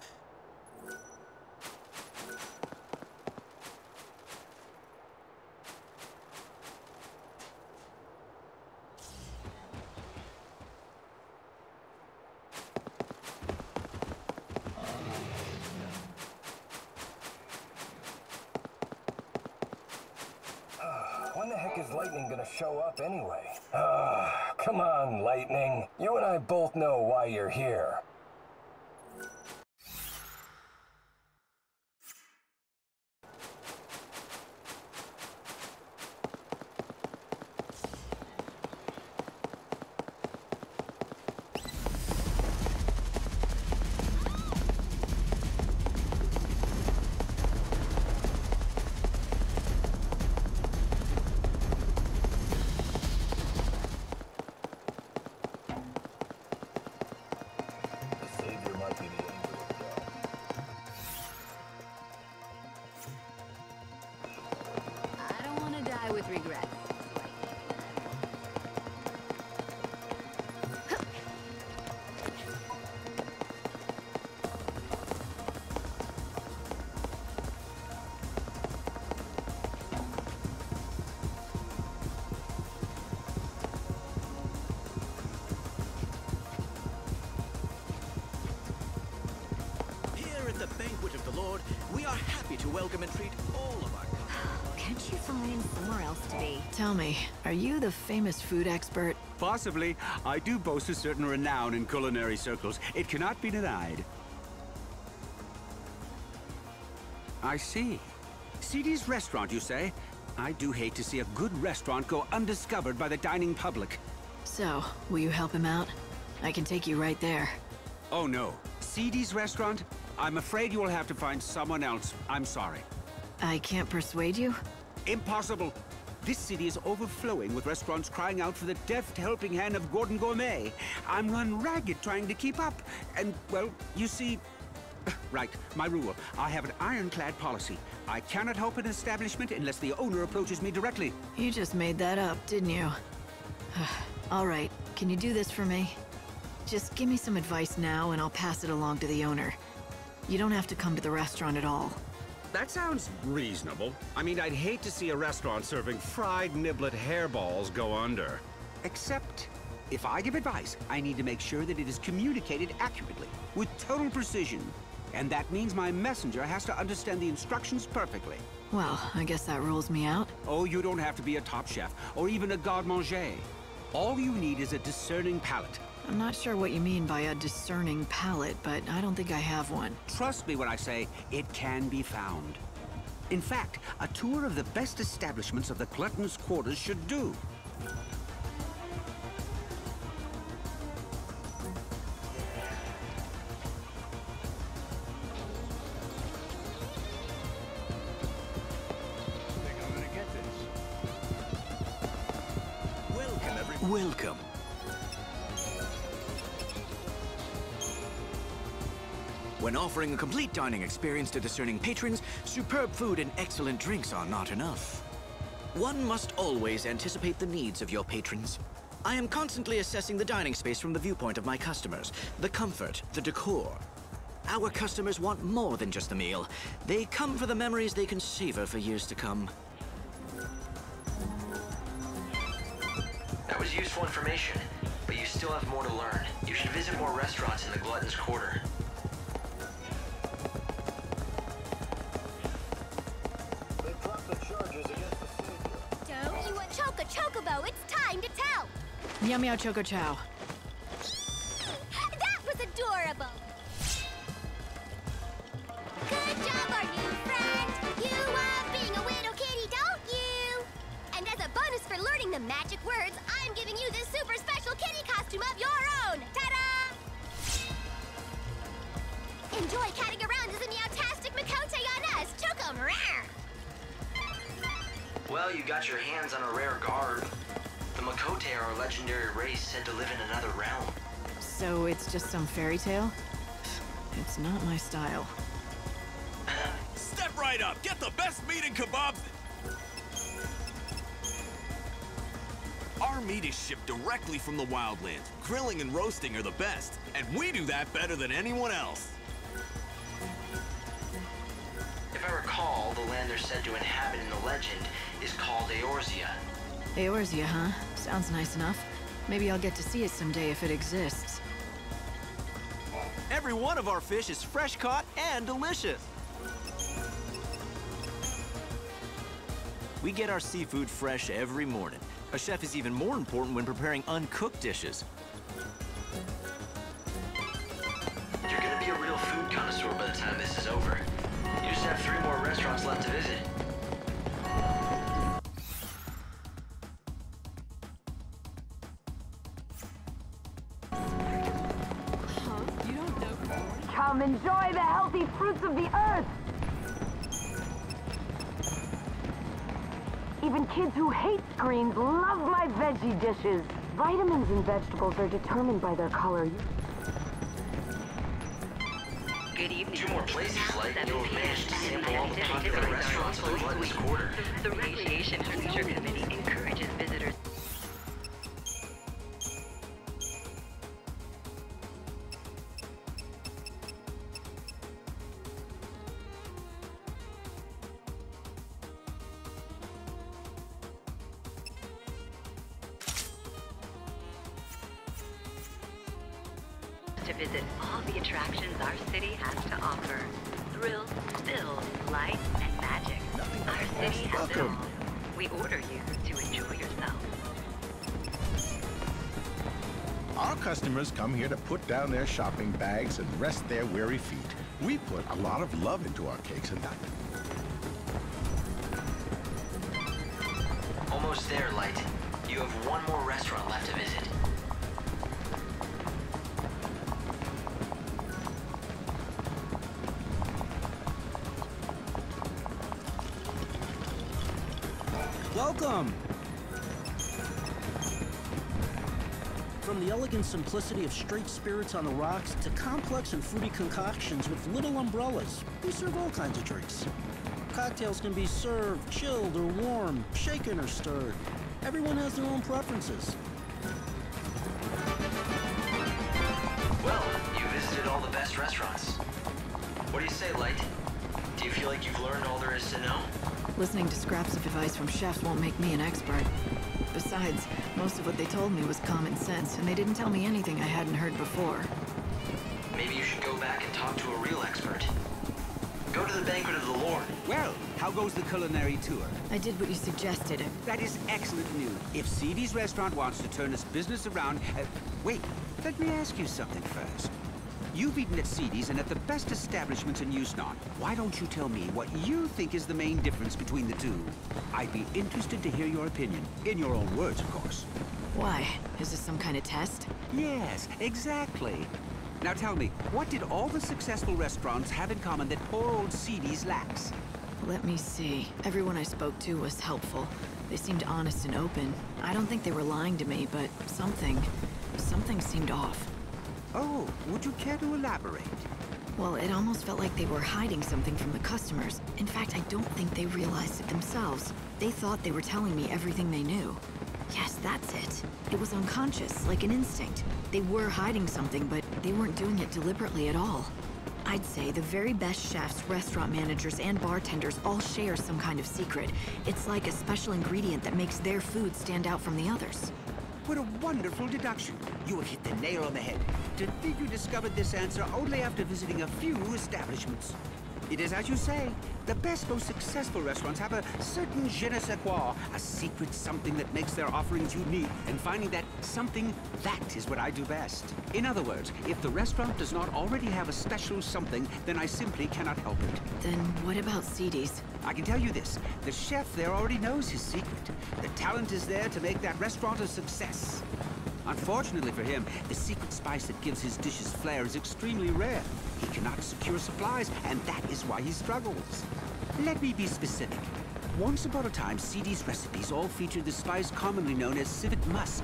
S2: Tell me, are you the famous food expert?
S26: Possibly. I do boast a certain renown in culinary circles. It cannot be denied. I see. CD's restaurant, you say? I do hate to see a good restaurant go undiscovered by the dining public.
S2: So, will you help him out? I can take you right there.
S26: Oh no. CD's restaurant? I'm afraid you will have to find someone else. I'm sorry.
S2: I can't persuade you?
S26: Impossible. This city is overflowing with restaurants crying out for the deft helping hand of Gordon Gourmet. I'm run ragged trying to keep up. And, well, you see... Right, my rule. I have an ironclad policy. I cannot help an establishment unless the owner approaches me directly.
S2: You just made that up, didn't you? All right, can you do this for me? Just give me some advice now and I'll pass it along to the owner. You don't have to come to the restaurant at all.
S26: That sounds reasonable. I mean, I'd hate to see a restaurant serving fried niblet hairballs go under. Except, if I give advice, I need to make sure that it is communicated accurately, with total precision. And that means my messenger has to understand the instructions perfectly.
S2: Well, I guess that rules me out.
S26: Oh, you don't have to be a top chef, or even a garde-manger. All you need is a discerning palate.
S2: I'm not sure what you mean by a discerning palate, but I don't think I have one.
S26: Trust me when I say it can be found. In fact, a tour of the best establishments of the Glutton's Quarters should do.
S9: Offering a complete dining experience to discerning patrons, superb food and excellent drinks are not enough. One must always anticipate the needs of your patrons. I am constantly assessing the dining space from the viewpoint of my customers, the comfort, the decor. Our customers want more than just a meal. They come for the memories they can savor for years to come. That was useful information, but you still have more to learn. You should visit more restaurants in the Glutton's Quarter.
S28: Choco It's time to tell.
S2: Meow meow choco chow.
S28: That was adorable. Good job, our new friend. You love being a widow kitty, don't you? And as a bonus for learning the magic words, I'm giving you this super special kitty costume of your own. Ta-da! Enjoy catting around as a meowtastic Miqo'te on us. Choco Rare.
S9: Well, you got your hands on a rare guard. The Miqo'te are a legendary race said to live in another realm.
S2: So it's just some fairy tale? It's not my style.
S29: Step right up! Get the best meat and kebabs! Our meat is shipped directly from the wildlands. Grilling and roasting are the best, and we do that better than anyone else.
S20: If I recall, the land they're said to inhabit in the legend is called Eorzea.
S2: Eorzea, huh? Sounds nice enough. Maybe I'll get to see it someday if it exists.
S18: Every one of our fish is fresh caught and delicious. We get our seafood fresh every morning. A chef is even more important when preparing uncooked dishes.
S20: You're gonna be a real food connoisseur by the time this is over. You just have three more restaurants left to visit.
S30: Come enjoy the healthy fruits of the earth! Even kids who hate screens love my veggie dishes. Vitamins in vegetables are determined by their color.
S20: Good evening. Two more places, like you'll have managed to sample all the popular restaurants of the Quarter.
S25: The Recreation Furniture Committee encourages
S21: put down their shopping bags and rest their weary feet. We put a lot of love into our cakes and diamonds.
S20: Almost there, Light. You have one more restaurant left to visit.
S31: From simplicity of straight spirits on the rocks to complex and fruity concoctions with little umbrellas, we serve all kinds of drinks. Cocktails can be served chilled or warm, shaken or stirred. Everyone has their own preferences.
S20: Well, you visited all the best restaurants. What do you say, Light? Do you feel like you've learned all there is to know?
S2: Listening to scraps of advice from chefs won't make me an expert. Besides, most of what they told me was common sense, and they didn't tell me anything I hadn't heard before.
S20: Maybe you should go back and talk to a real expert. Go to the Banquet of the Lord.
S26: Well, how goes the culinary tour?
S2: I did what you suggested.
S26: That is excellent news. If CD's restaurant wants to turn its business around... Uh, wait, let me ask you something first. You've eaten at CD's and at the best establishments in Yusnaan. Why don't you tell me what you think is the main difference between the two? I'd be interested to hear your opinion. In your own words, of course.
S2: Why? Is this some kind of test?
S26: Yes, exactly. Now tell me, what did all the successful restaurants have in common that poor old CD's lacks?
S2: Let me see. Everyone I spoke to was helpful. They seemed honest and open. I don't think they were lying to me, but something... something seemed off.
S26: Oh, would you care to elaborate?
S2: Well, it almost felt like they were hiding something from the customers. In fact, I don't think they realized it themselves. They thought they were telling me everything they knew. Yes, that's it. It was unconscious, like an instinct. They were hiding something, but they weren't doing it deliberately at all. I'd say the very best chefs, restaurant managers, and bartenders all share some kind of secret. It's like a special ingredient that makes their food stand out from the others.
S26: What a wonderful deduction. You have hit the nail on the head. To think you discovered this answer only after visiting a few establishments. It is as you say. The best, most successful restaurants have a certain je ne sais quoi, a secret something that makes their offerings unique, and finding that something, that is what I do best. In other words, if the restaurant does not already have a special something, then I simply cannot help it.
S2: Then what about CD's?
S26: I can tell you this, the chef there already knows his secret. The talent is there to make that restaurant a success. Unfortunately for him, the secret spice that gives his dishes flair is extremely rare. He cannot secure supplies, and that is why he struggles. Let me be specific. Once upon a time, CD's recipes all featured the spice commonly known as civet musk.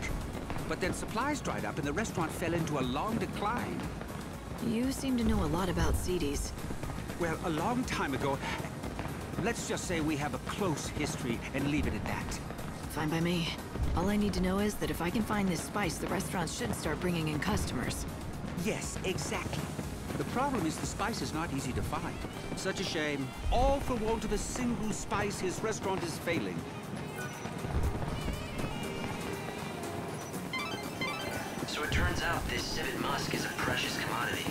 S26: But then supplies dried up and the restaurant fell into a long decline.
S2: You seem to know a lot about Seedies.
S26: Well, a long time ago, let's just say we have a close history and leave it at that.
S2: Fine by me. All I need to know is that if I can find this spice, the restaurant should start bringing in customers.
S26: Yes, exactly. The problem is the spice is not easy to find. Such a shame. All for want of a single spice, his restaurant is failing.
S20: So it turns out this civet musk is a precious commodity.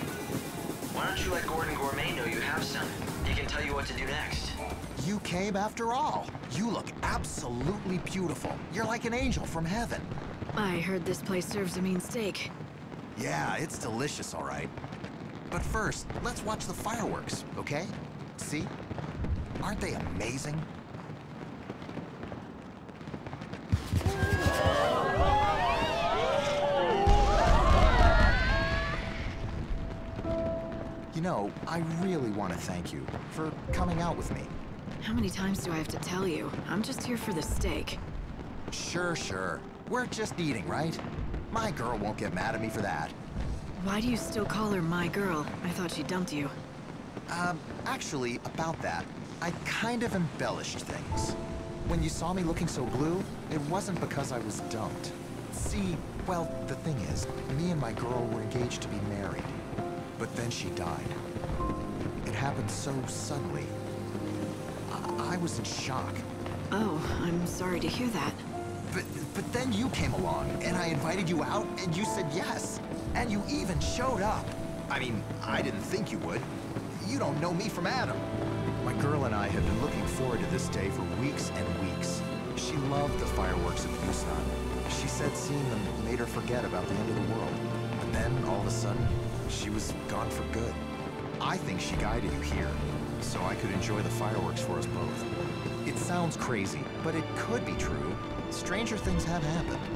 S20: Why don't you let Gordon Gourmet know you have some? He can tell you what to do next.
S19: You came after all. You look absolutely beautiful. You're like an angel from heaven.
S2: I heard this place serves a mean steak.
S19: Yeah, it's delicious, all right. But first, let's watch the fireworks, okay? See? Aren't they amazing? You know, I really want to thank you for coming out with me.
S2: How many times do I have to tell you? I'm just here for the steak.
S19: Sure, sure. We're just eating, right? My girl won't get mad at me for that.
S2: Why do you still call her my girl? I thought she dumped you.
S19: Um, actually, about that, I kind of embellished things. When you saw me looking so blue, it wasn't because I was dumped. See, well, the thing is, me and my girl were engaged to be married. But then she died. It happened so suddenly. I, I was in shock.
S2: Oh, I'm sorry to hear that.
S19: But, but then you came along, and I invited you out, and you said yes. And you even showed up. I mean, I didn't think you would. You don't know me from Adam. My girl and I have been looking forward to this day for weeks and weeks. She loved the fireworks of Yusnaan. She said seeing them made her forget about the end of the world. But then, all of a sudden, she was gone for good. I think she guided you here, so I could enjoy the fireworks for us both. It sounds crazy, but it could be true. Stranger things have happened.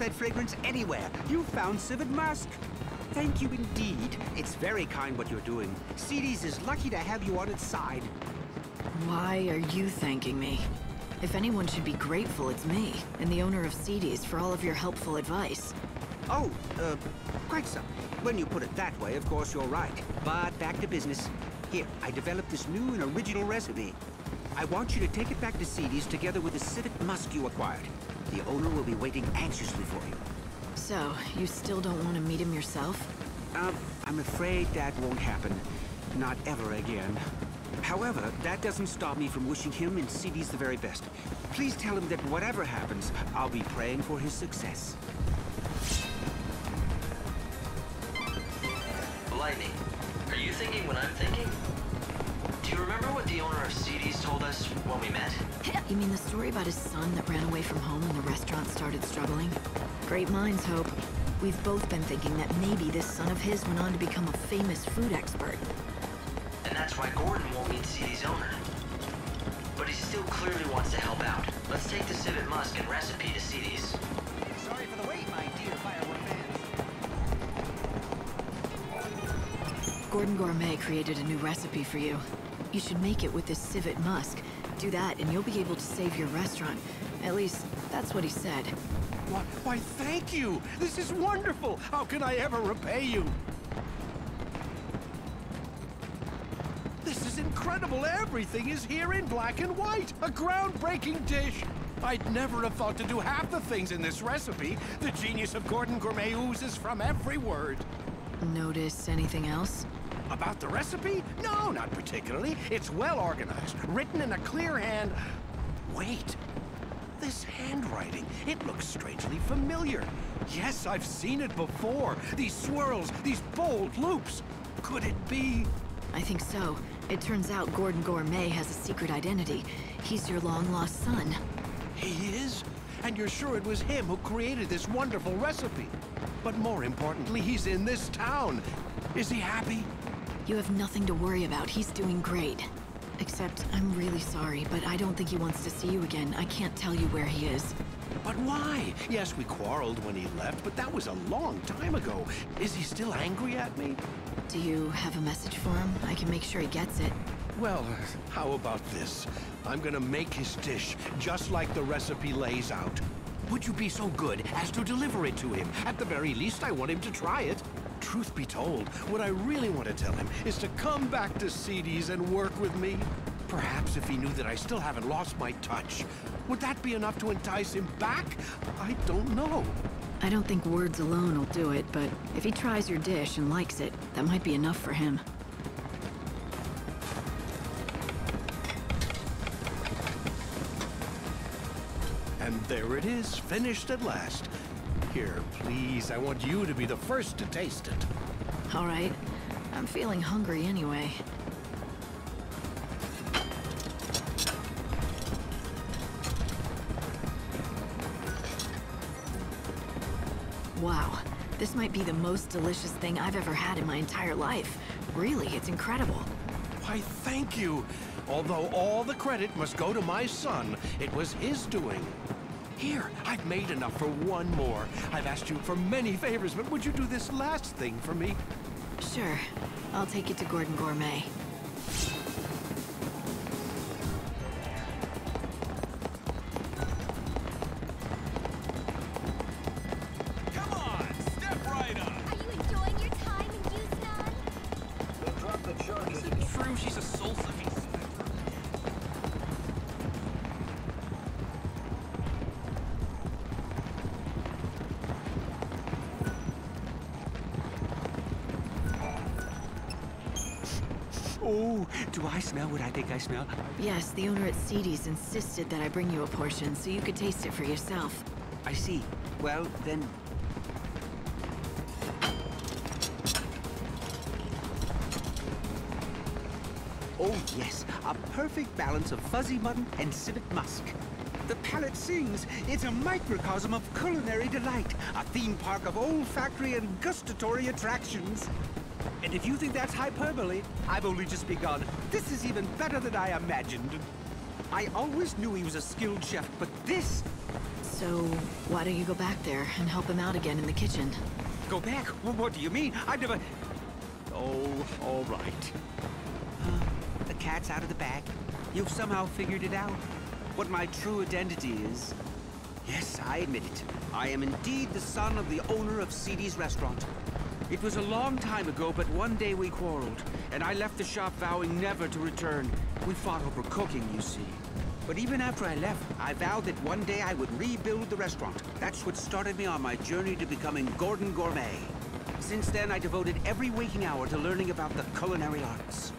S26: That fragrance anywhere. You found civet musk. Thank you indeed. It's very kind what you're doing. Seedies is lucky to have you on its side.
S2: Why are you thanking me? If anyone should be grateful, it's me, and the owner of Seedies for all of your helpful advice.
S26: Oh, uh, quite so. When you put it that way, of course you're right. But back to business. Here, I developed this new and original recipe. I want you to take it back to Seedies together with the civet musk you acquired. The owner will be waiting anxiously for you.
S2: So, you still don't want to meet him yourself?
S26: Uh, I'm afraid that won't happen. Not ever again. However, that doesn't stop me from wishing him and CD's the very best. Please tell him that whatever happens, I'll be praying for his success.
S20: Lightning, are you thinking what I'm thinking? Do you remember what the owner of CD's told us when we met?
S2: You mean the story about his son that ran away from home when the restaurant started struggling? Great minds, Hope. We've both been thinking that maybe this son of his went on to become a famous food expert.
S20: And that's why Gordon won't meet Seedies' owner. But he still clearly wants to help out. Let's take the civet musk and recipe to Seedies.
S26: Sorry for the wait, my dear firework fans.
S2: Gordon Gourmet created a new recipe for you. You should make it with this civet musk. Do that, and you'll be able to save your restaurant. At least, that's what he said.
S26: Why, why, thank you! This is wonderful! How can I ever repay you? This is incredible! Everything is here in black and white! A groundbreaking dish!
S21: I'd never have thought to do half the things in this recipe. The genius of Gordon Gourmet oozes from every word.
S2: Notice anything else?
S21: About the recipe? No, not particularly. It's well organized, written in a clear hand. Wait. This handwriting, it looks strangely familiar. Yes, I've seen it before. These swirls, these bold loops. Could it be?
S2: I think so. It turns out Gordon Gourmet has a secret identity. He's your long-lost son.
S21: He is? And you're sure it was him who created this wonderful recipe? But more importantly, he's in this town. Is he happy?
S2: You have nothing to worry about. He's doing great. Except, I'm really sorry, but I don't think he wants to see you again. I can't tell you where he is.
S21: But why? Yes, we quarreled when he left, but that was a long time ago. Is he still angry at me?
S2: Do you have a message for him? I can make sure he gets it.
S21: Well, how about this? I'm gonna make his dish, just like the recipe lays out. Would you be so good as to deliver it to him? At the very least, I want him to try it. Truth be told, what I really want to tell him is to come back to CD's and work with me. Perhaps if he knew that I still haven't lost my touch. Would that be enough to entice him back? I don't know.
S2: I don't think words alone will do it, but if he tries your dish and likes it, that might be enough for him.
S21: And there it is, finished at last. Here, please, I want you to be the first to taste it.
S2: All right. I'm feeling hungry anyway. Wow. This might be the most delicious thing I've ever had in my entire life. Really, it's incredible.
S21: Why, thank you. Although all the credit must go to my son, it was his doing. Here, I've made enough for one more. I've asked you for many favors, but would you do this last thing for me?
S2: Sure. I'll take you to Gordon Gourmet.
S26: Smell what I think I smell?
S2: Yes, the owner at Seedy's insisted that I bring you a portion so you could taste it for yourself.
S26: I see. Well, then... Oh, yes. A perfect balance of fuzzy mutton and civet musk. The palate sings. It's a microcosm of culinary delight. A theme park of olfactory and gustatory attractions. And if you think that's hyperbole, I've only just begun. This is even better than I imagined. I always knew he was a skilled chef, but this...
S2: So, why don't you go back there and help him out again in the kitchen?
S26: Go back? What do you mean? I've never... Oh, all right. Uh, the cat's out of the bag. You've somehow figured it out. What my true identity is. Yes, I admit it. I am indeed the son of the owner of Seedy's restaurant. It was a long time ago, but one day we quarreled, and I left the shop vowing never to return. We fought over cooking, you see. But even after I left, I vowed that one day I would rebuild the restaurant. That's what started me on my journey to becoming Gordon Gourmet. Since then, I devoted every waking hour to learning about the culinary arts.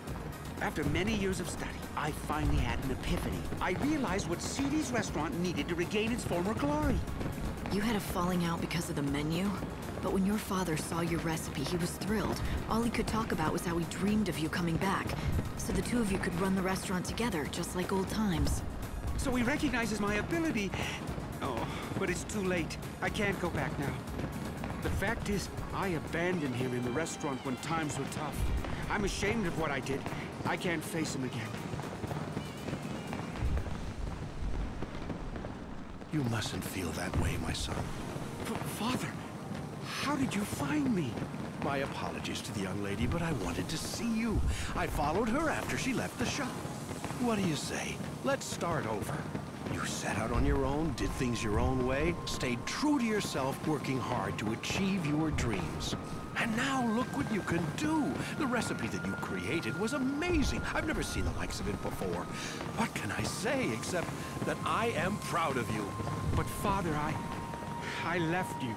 S26: After many years of study, I finally had an epiphany. I realized what Seedy's restaurant needed to regain its former glory.
S2: You had a falling out because of the menu? But when your father saw your recipe, he was thrilled. All he could talk about was how he dreamed of you coming back. So the two of you could run the restaurant together, just like old times.
S26: So he recognizes my ability. Oh, but it's too late. I can't go back now. The fact is, I abandoned him in the restaurant when times were tough. I'm ashamed of what I did. I can't face him again.
S21: You mustn't feel that way, my son.
S26: F Father, how did you find me?
S21: My apologies to the young lady, but I wanted to see you. I followed her after she left the shop. What do you say? Let's start over. You set out on your own, did things your own way, stayed true to yourself, working hard to achieve your dreams. And now look what you can do. The recipe that you created was amazing. I've never seen the likes of it before. What can I say except that I am proud of you?
S26: But father, I... I left you.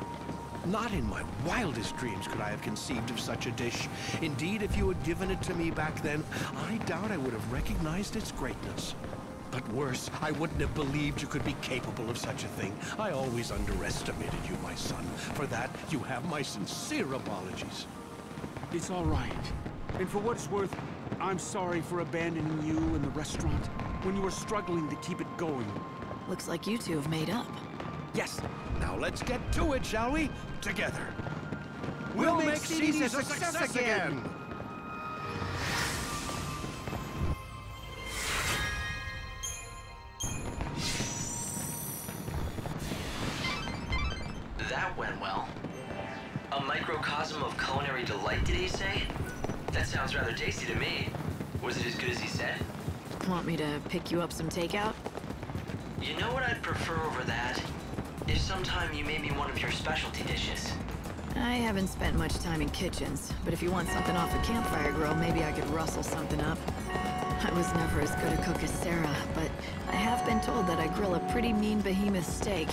S21: Not in my wildest dreams could I have conceived of such a dish. Indeed, if you had given it to me back then, I doubt I would have recognized its greatness. But worse, I wouldn't have believed you could be capable of such a thing. I always underestimated you, my son. For that, you have my sincere apologies.
S26: It's all right. And for what it's worth, I'm sorry for abandoning you and the restaurant when you were struggling to keep it going.
S2: Looks like you two have made up.
S21: Yes. Now let's get to it, shall we? Together. We'll, make CDs a success again!
S20: That went well. A microcosm of culinary delight, did he say? That sounds rather tasty to me. Was it as good as he said?
S2: Want me to pick you up some takeout?
S20: You know what I'd prefer over that? If sometime you made me one of your specialty dishes.
S2: I haven't spent much time in kitchens, but if you want something off a campfire grill, maybe I could rustle something up. I was never as good a cook as Serah, but I have been told that I grill a pretty mean behemoth steak.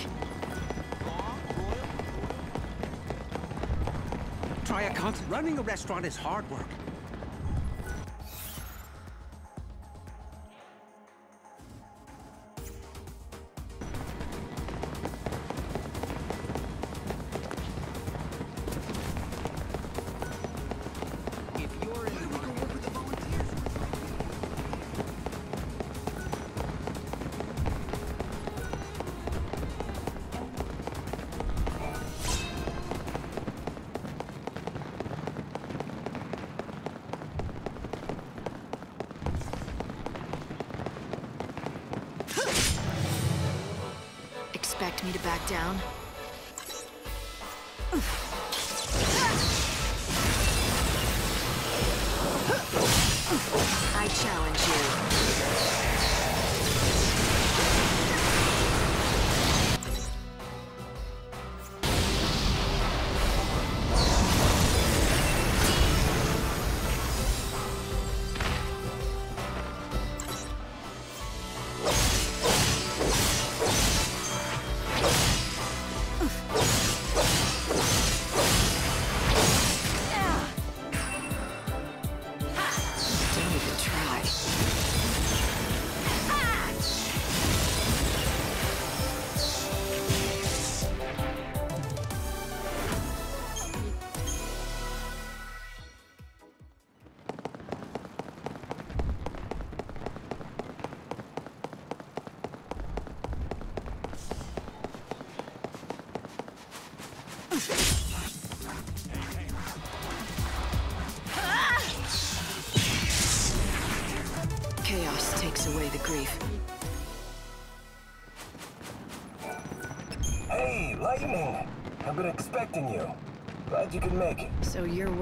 S26: Try a cut. Running a restaurant is hard work.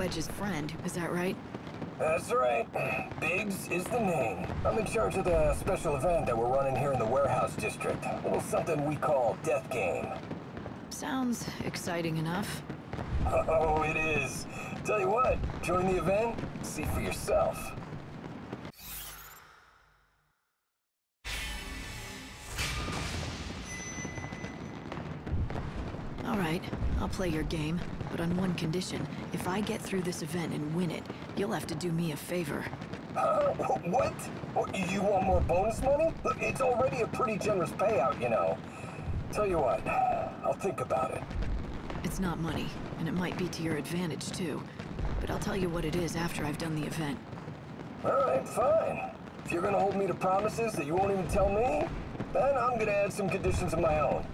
S2: Wedge's friend, is that right?
S27: That's right. Biggs is the name. I'm in charge of the special event that we're running here in the warehouse district. A little something we call Death Game.
S2: Sounds exciting enough.
S27: Oh, it is. Tell you what, join the event, see for yourself.
S2: All right, I'll play your game, but on one condition. If I get through this event and win it, you'll have to do me a favor.
S27: Huh? What? What, You want more bonus money? It's already a pretty generous payout, you know. Tell you what, I'll think about it.
S2: It's not money, and it might be to your advantage too. But I'll tell you what it is after I've done the event.
S27: All right, fine. If you're gonna hold me to promises that you won't even tell me, then I'm gonna add some conditions of my own.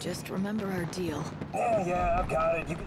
S2: Just remember our deal.
S27: Yeah, yeah, I've got it. You can...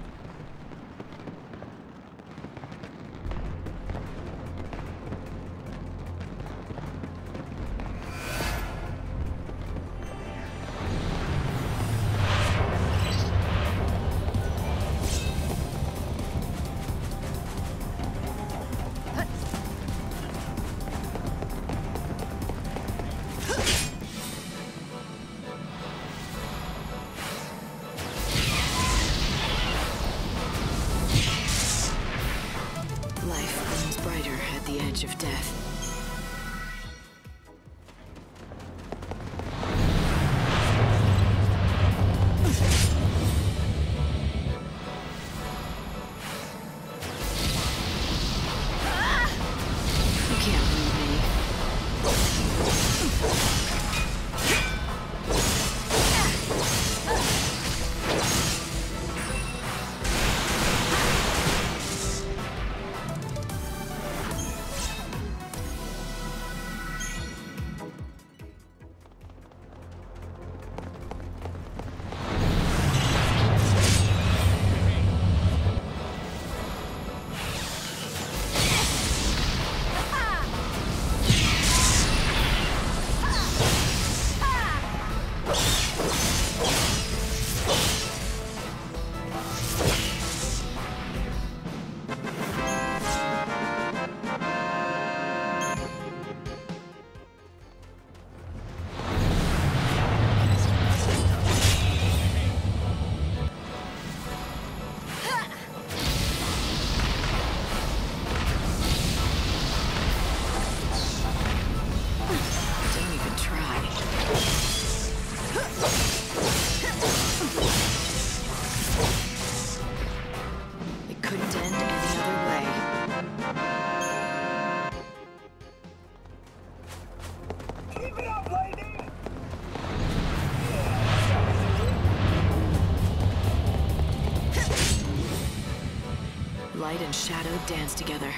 S2: Light and shadow dance together.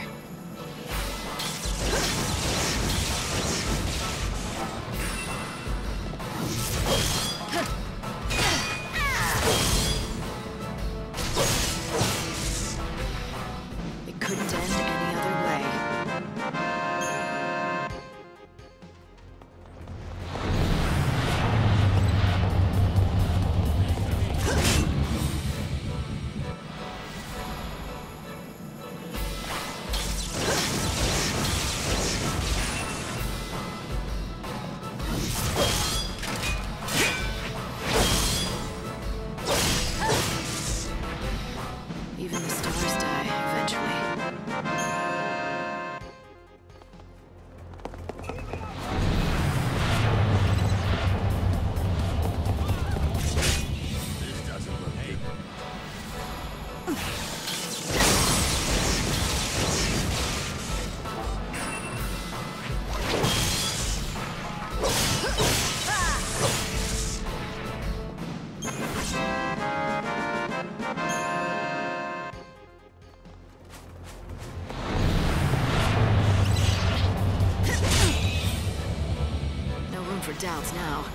S2: Now.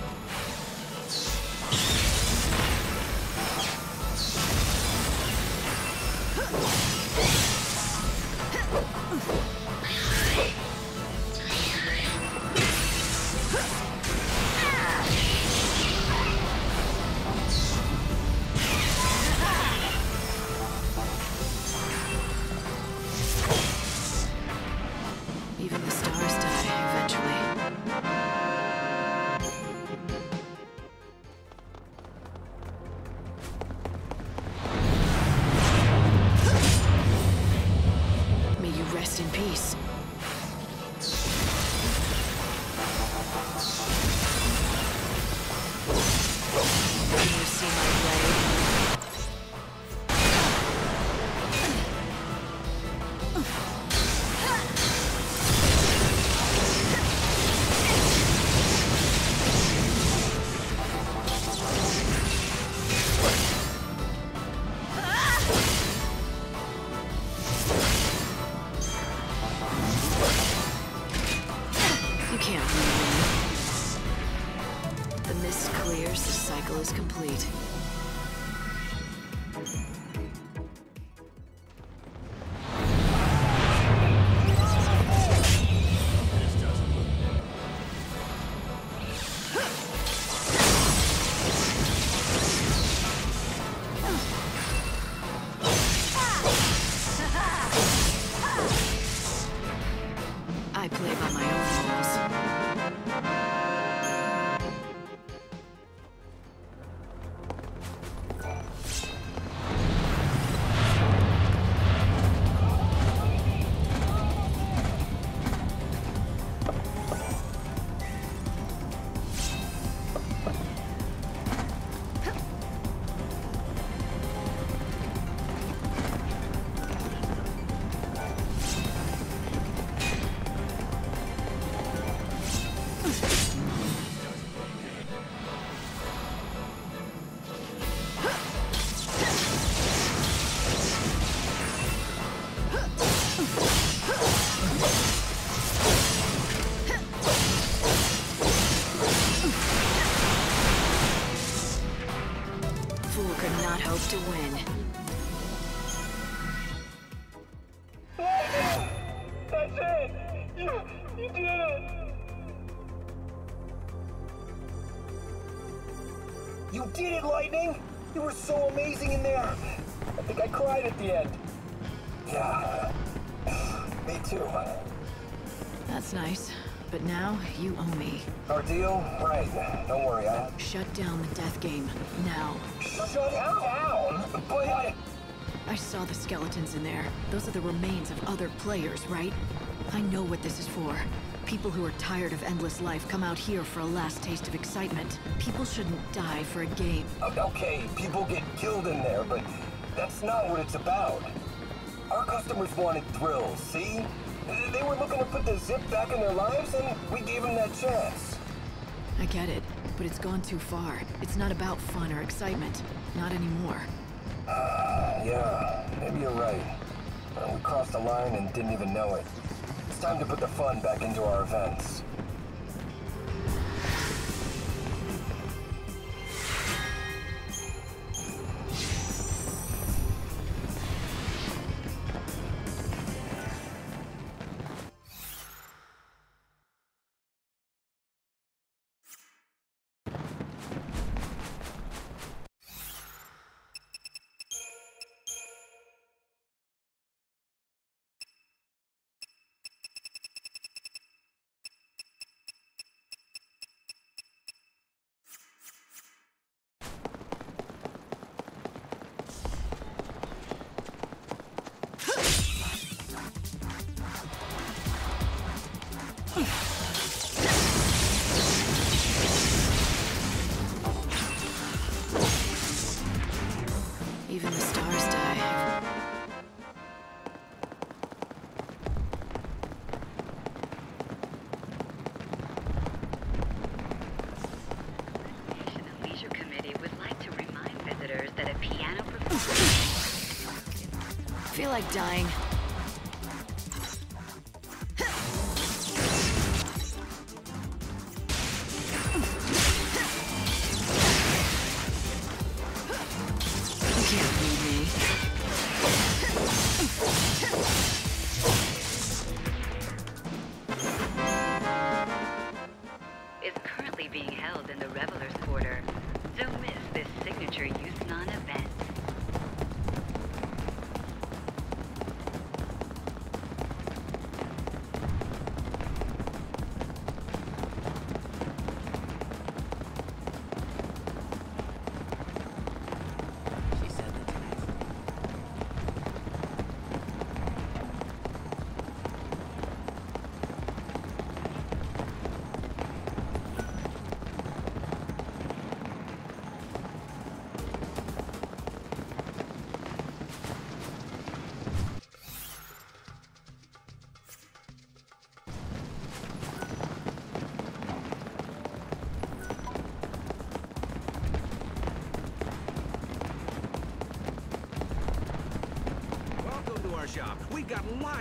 S27: So amazing in there! I think I cried at the end. Yeah. Me too.
S2: That's nice. But now, you owe me.
S27: Our deal? Right. Don't worry, I...
S2: Shut down the death game. Now.
S27: Shut down? But I...
S2: I saw the skeletons in there. Those are the remains of other players, right? I know what this is for. People who are tired of endless life come out here for a last taste of excitement. People shouldn't die for a game.
S27: Okay, people get killed in there, but that's not what it's about. Our customers wanted thrills, see? They were looking to put the zip back in their lives, and we gave them that chance.
S2: I get it, but it's gone too far. It's not about fun or excitement. Not anymore.
S27: yeah, maybe you're right. Uh, we crossed the line and didn't even know it. It's time to put the fun back into our events.
S25: Like
S2: dying.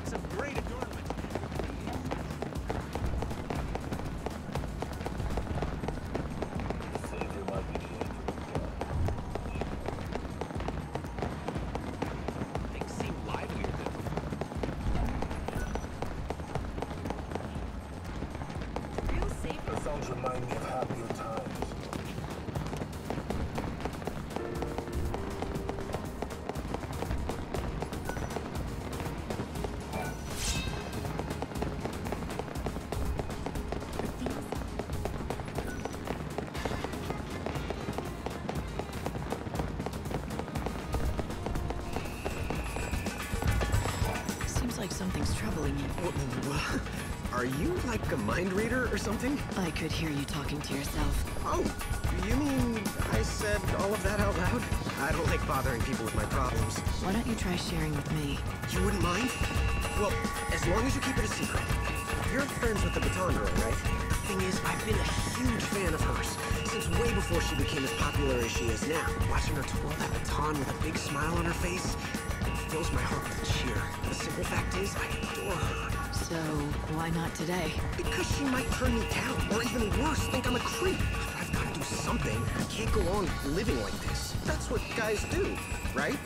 S26: Lots of great
S2: something's troubling you.
S32: What are you like a mind reader or something?
S2: I could hear you talking to yourself.
S32: Oh, you mean I said all of that out loud? I don't like bothering people with my problems.
S2: Why don't you try sharing with me?
S32: You wouldn't mind? Well, as long as you keep it a secret. You're friends with the Baton Girl, right? The thing is, I've been a huge fan of hers since way before she became as popular as she is now. Watching her twirl that baton with a big smile on her face fills my heart with cheer. The simple fact is, I adore her.
S2: So, why not today?
S32: Because she might turn me down, or even worse, think I'm a creep. I've got to do something. I can't go on living like this. That's what guys do, right?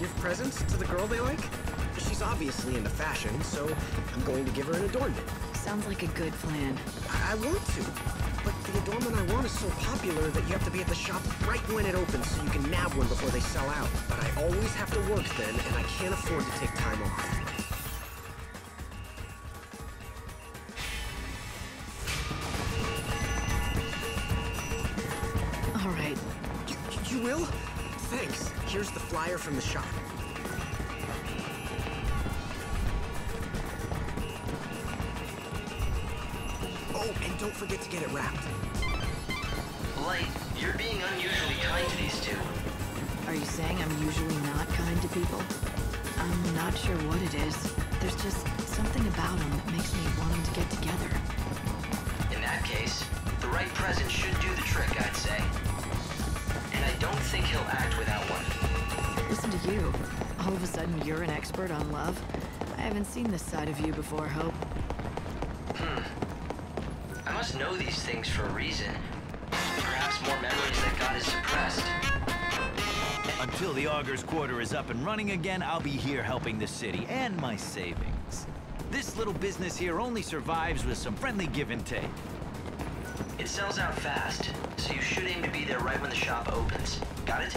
S32: Give presents to the girl they like? She's obviously into fashion, so I'm going to give her an adornment.
S2: Sounds like a good plan.
S32: I, I want to, but the adornment I want is so popular that you have to be at the shop right when it opens so you can nab one before they sell out. Always have to work then, and I can't afford to take time off.
S2: All right.
S32: You, you will? Thanks. Here's the flyer from the shop.
S2: This side of you before, Hope.
S20: Hmm. I must know these things for a reason. Perhaps more memories that God has suppressed.
S18: Until the Augur's Quarter is up and running again, I'll be here helping the city and my savings. This little business here only survives with some friendly give and take.
S20: It sells out fast, so you should aim to be there right when the shop opens. Got it?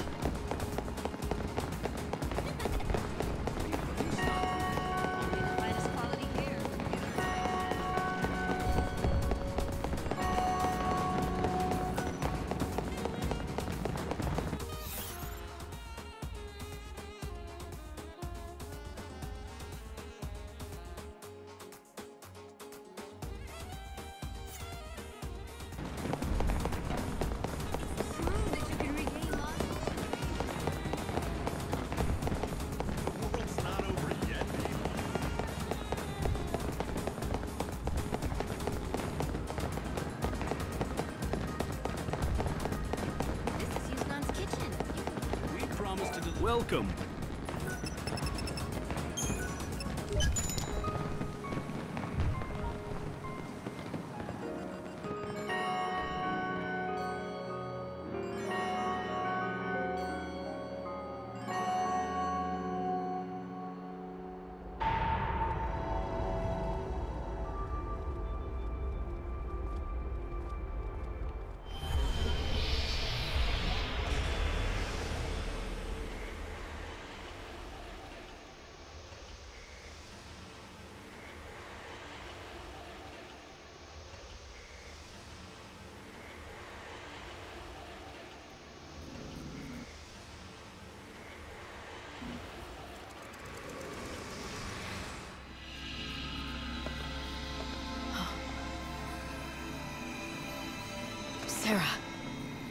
S2: Serah.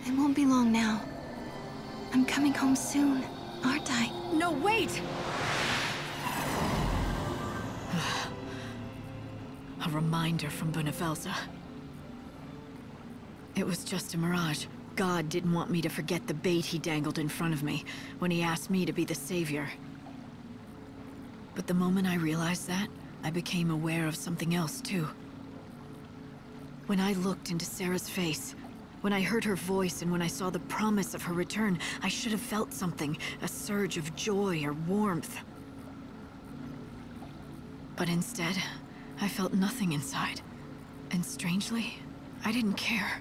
S33: It won't be long now. I'm coming home soon, aren't I?
S2: No, wait! A reminder from Bhunivelze. It was just a mirage. God didn't want me to forget the bait he dangled in front of me when he asked me to be the savior. But the moment I realized that, I became aware of something else too. When I looked into Serah's face, when I heard her voice and when I saw the promise of her return, I should have felt something, a surge of joy or warmth. But instead, I felt nothing inside. And strangely, I didn't care.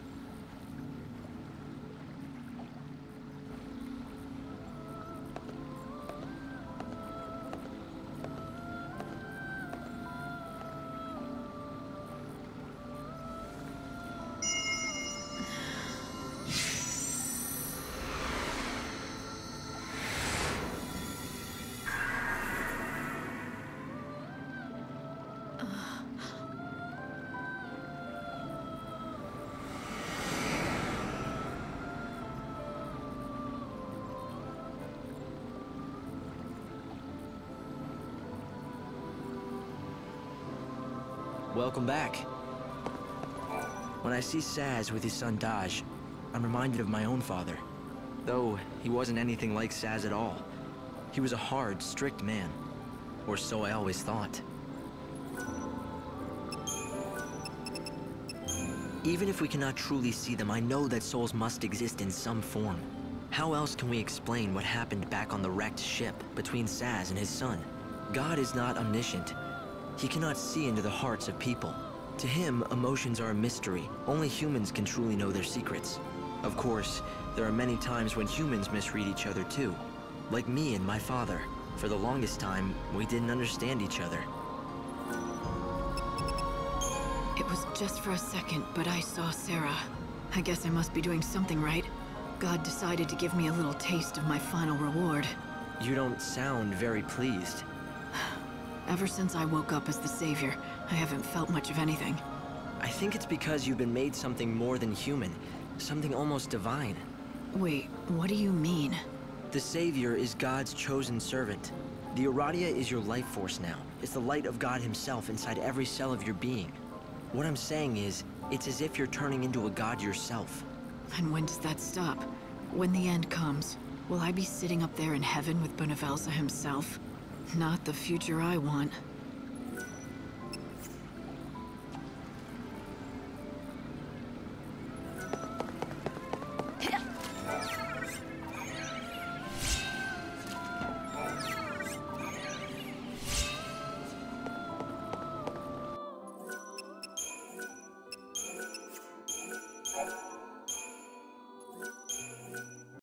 S20: Welcome back. When I see Sazh with his son Dajh, I'm reminded of my own father. Though he wasn't anything like Sazh at all. He was a hard, strict man. Or so I always thought. Even if we cannot truly see them, I know that souls must exist in some form. How else can we explain what happened back on the wrecked ship between Sazh and his son? God is not omniscient. He cannot see into the hearts of people. To him, emotions are a mystery. Only humans can truly know their secrets. Of course, there are many times when humans misread each other too. Like me and my father. For the longest time, we didn't understand each other.
S2: It was just for a second, but I saw Serah. I guess I must be doing something right. God decided to give me a little taste of my final reward.
S20: You don't sound very pleased.
S2: Ever since I woke up as the Savior, I haven't felt much of anything.
S20: I think it's because you've been made something more than human. Something almost divine.
S2: Wait, what do you mean?
S20: The Savior is God's chosen servant. The Aradia is your life force now. It's the light of God himself inside every cell of your being. What I'm saying is, it's as if you're turning into a god yourself.
S2: And when does that stop? When the end comes, will I be sitting up there in heaven with Bhunivelze himself? Not the future I want.